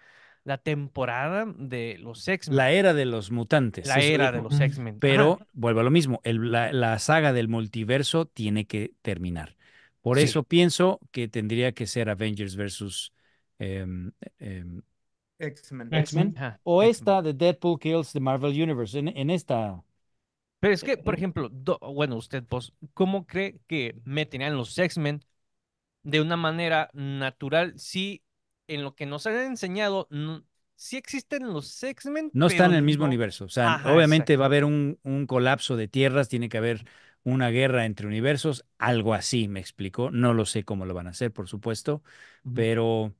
la temporada de los X-Men, La era de los mutantes. la era de los X-Men. Ajá, Pero vuelvo a lo mismo, el- la, la saga del multiverso tiene que terminar. Por Sí. eso pienso que tendría que ser Avengers versus em, em, X-Men. X-Men. ajá, o esta de Deadpool Kills the Marvel Universe. En, en esta, Pero es que, por ejemplo, do- bueno, usted, vos, ¿cómo cree que meterían los X-Men de una manera natural si en lo que nos han enseñado no, sí existen los X-Men, no está en el mismo no- universo. O sea, Ajá, obviamente va a haber un, un colapso de tierras, tiene que haber una guerra entre universos, algo así, me explicó. No lo sé cómo lo van a hacer, por supuesto, pero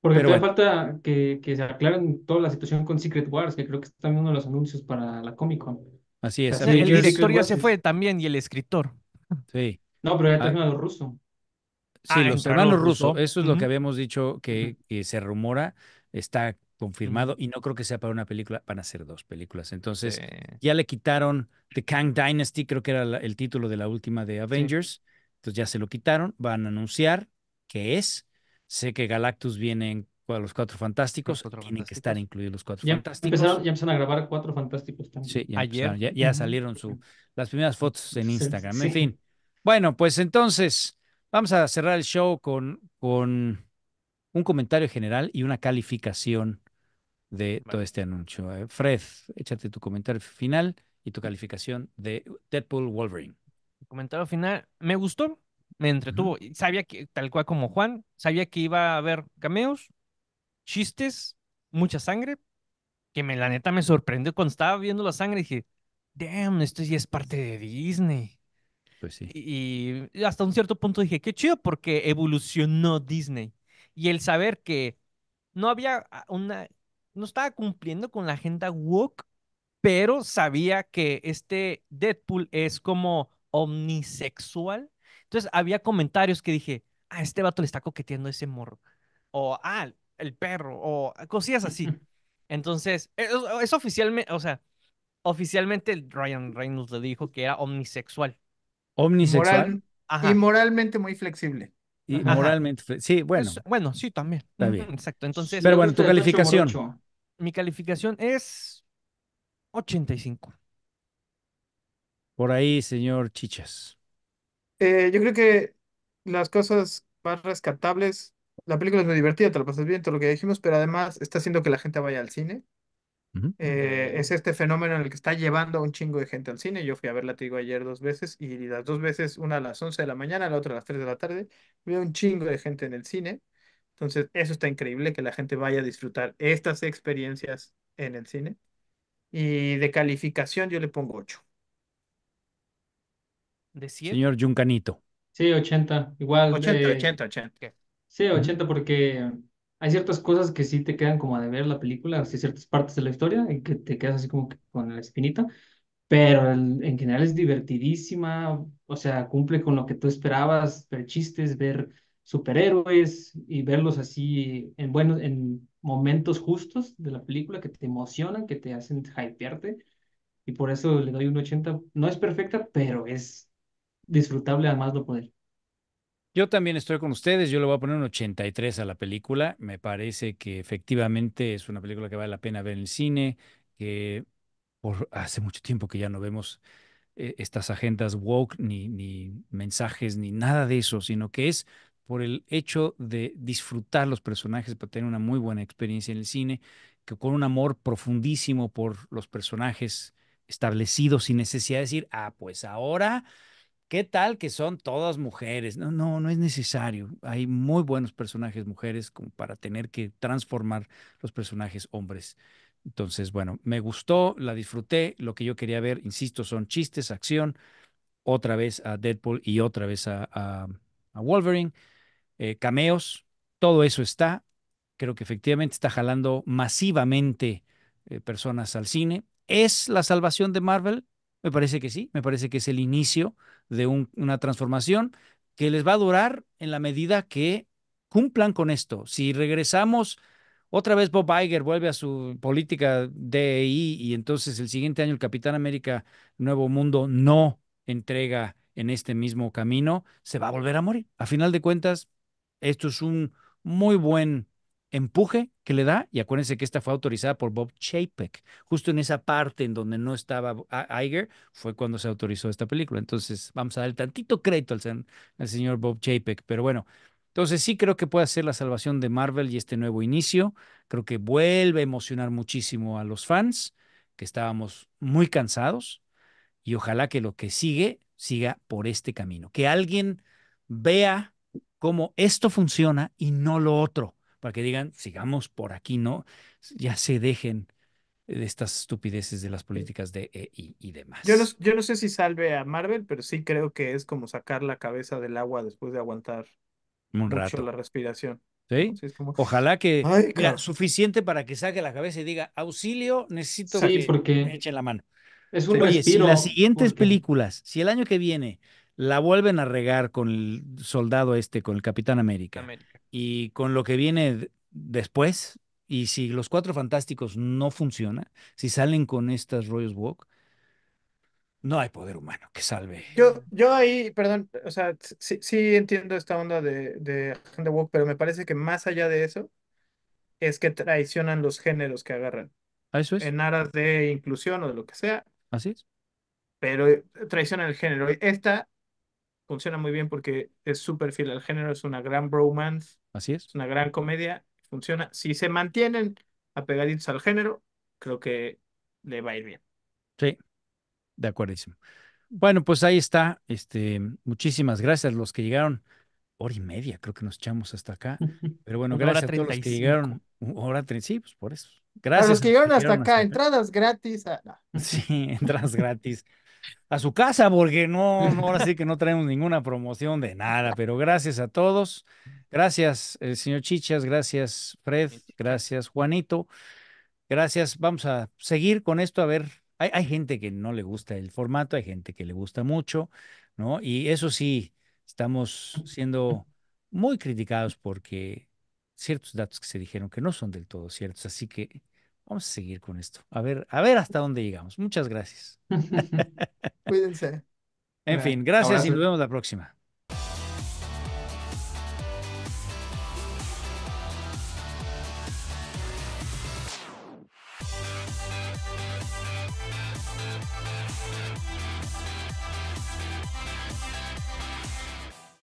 Porque Pero falta que, que se aclaren toda la situación con Secret Wars, que creo que está en uno de los anuncios para la Comic Con. así es. O sea, El, director ya se fue es- también y el escritor. Sí. No, pero ya Ah. trajeron a los rusos. Sí, Ah, los hermanos rusos, eso es lo que habíamos dicho que, que se rumora, está confirmado y no creo que sea para una película, van a ser dos películas. Entonces, Sí. ya le quitaron The Kang Dynasty, creo que era la- el título de la última de Avengers. Entonces ya se lo quitaron, van a anunciar qué es. Sé que Galactus viene en los Cuatro Fantásticos, Cuatro tienen que estar incluidos los Cuatro Ya Fantásticos. empezaron, ya empezaron a grabar cuatro fantásticos también. Sí, ya, Ayer. ya, salieron su, las primeras fotos en Sí, Instagram. sí. En fin, Bueno, pues entonces vamos a cerrar el show con, con un comentario general y una calificación de todo este anuncio. Eh, Fred, échate tu comentario final y tu calificación de Deadpool Wolverine. El comentario final, me gustó, me entretuvo. y Sabía que, tal cual como Juan, sabía que iba a haber cameos, chistes, mucha sangre, que me, la neta me sorprendió cuando estaba viendo la sangre. Dije, damn, esto ya es parte de Disney. Pues sí. Y, y hasta un cierto punto dije, qué chido, porque evolucionó Disney. Y el saber que no había ah, una, no estaba cumpliendo con la agenda woke, pero sabía que este Deadpool es como omnisexual. Entonces había comentarios que dije, ah, este vato le está coqueteando a ese morro. O, ah, el perro, o cosillas así. Entonces, es, es oficialmente, o sea, oficialmente Ryan Reynolds le dijo que era omnisexual. Omnisexual Moral- Ajá. y moralmente muy flexible. y Ajá. moralmente. Sí, bueno, bueno, sí, también. Está bien. Exacto. Entonces, Pero Me bueno, gusta tu calificación. mi calificación es 85. por ahí, señor Chichas. Eh, yo creo que las cosas más rescatables, la película es muy divertida, te lo pasas bien, todo lo que dijimos, pero además está haciendo que la gente vaya al cine. Eh, es este fenómeno en el que está llevando a un chingo de gente al cine. Yo fui a verla, te digo, ayer dos veces y las dos veces, una a las 11 de la mañana, la otra a las 3 de la tarde, veo un chingo de gente en el cine. Entonces, eso está increíble, que la gente vaya a disfrutar estas experiencias en el cine. Y de calificación yo le pongo 8. ¿De 100? Señor Juncanito. Sí, 80. Igual. 80, eh, 80, 80. Sí, 80 porque hay ciertas cosas que sí te quedan como a deber la película, sea, ciertas partes de la historia en que te quedas así como que con la espinita, pero el- en general es divertidísima, o sea, cumple con lo que tú esperabas, ver chistes, ver superhéroes y verlos así en buenos, en momentos justos de la película que te emocionan, que te hacen hypearte, y por eso le doy un 80. No es perfecta, pero es disfrutable a más no poder. Yo también estoy con ustedes, yo le voy a poner un 83 a la película. Me parece que efectivamente es una película que vale la pena ver en el cine, que por hace mucho tiempo que ya no vemos eh, estas agendas woke, ni, ni mensajes, ni nada de eso, sino que es por el hecho de disfrutar los personajes, para tener una muy buena experiencia en el cine, que con un amor profundísimo por los personajes establecidos sin necesidad de decir, ah, pues ahora ¿Qué tal que son todas mujeres? No, no, no es necesario. Hay muy buenos personajes mujeres para tener que transformar los personajes hombres. Entonces, bueno, me gustó, la disfruté. Lo que yo quería ver, insisto, son chistes, acción, otra vez a Deadpool y otra vez a Wolverine, eh, cameos, todo eso está. Creo que efectivamente está jalando masivamente eh, personas al cine. ¿Es la salvación de Marvel? Me parece que sí, me parece que es el inicio de un- una transformación que les va a durar en la medida que cumplan con esto. Si regresamos, otra vez Bob Iger vuelve a su política DEI y entonces el siguiente año el Capitán América Nuevo Mundo no entrega en este mismo camino, se va a volver a morir. A final de cuentas, esto es un muy buen empuje que le da y acuérdense que esta fue autorizada por Bob Chapek. Justo en esa parte en donde no estaba Iger fue cuando se autorizó esta película. Entonces vamos a dar tantito crédito al, al señor Bob Chapek. Pero bueno, entonces sí creo que puede ser la salvación de Marvel y este nuevo inicio. Creo que vuelve a emocionar muchísimo a los fans, que estábamos muy cansados y ojalá que lo que sigue siga por este camino. Que alguien vea cómo esto funciona y no lo otro, para que digan, sigamos por aquí, ¿no? Ya se dejen de estas estupideces de las políticas de EI y demás. Yo no, yo no sé si salve a Marvel, pero sí creo que es como sacar la cabeza del agua después de aguantar Un mucho rato. la respiración. ¿sí? Sí, como, Ojalá que, Ay, suficiente para que saque la cabeza y diga, auxilio, necesito Sí, que porque- me echen la mano. Es un Oye, si respiro. las siguientes porque- películas, si el año que viene la vuelven a regar con el soldado este, con el Capitán América, América. y con lo que viene después, y si los Cuatro Fantásticos no funciona, si salen con estas rollos woke, no hay poder humano que salve. Yo, yo ahí, perdón, o sea, sí, sí entiendo esta onda de, de Agenda Woke, pero me parece que más allá de eso es que traicionan los géneros que agarran ¿A eso es? en aras de inclusión o de lo que sea, ¿Así es? pero traicionan el género. Esta funciona muy bien porque es súper fiel al género, es una gran bromance, Así es. es una gran comedia, funciona. Si se mantienen apegaditos al género, creo que le va a ir bien. Sí, de acuerdísimo. Bueno, pues ahí está. Este, muchísimas gracias a los que llegaron. Hora y media, creo que nos echamos hasta acá. Pero bueno, gracias a todos los que 35. llegaron. Hora 30, sí, pues por eso. Gracias. los a que llegaron hasta acá, entradas gratis. ah, no. Sí, entradas gratis. A su casa, porque no, no, ahora sí que no traemos ninguna promoción de nada, pero gracias a todos. Gracias, el señor Chichas, gracias, Fred, gracias, Juanito. Gracias. Vamos a seguir con esto. A ver, hay, hay gente que no le gusta el formato, hay gente que le gusta mucho, ¿no? Y eso sí, estamos siendo muy criticados porque ciertos datos que se dijeron que no son del todo ciertos. Así que vamos a seguir con esto. A ver, a ver hasta dónde llegamos. Muchas gracias. Cuídense. En fin, gracias y nos vemos la próxima.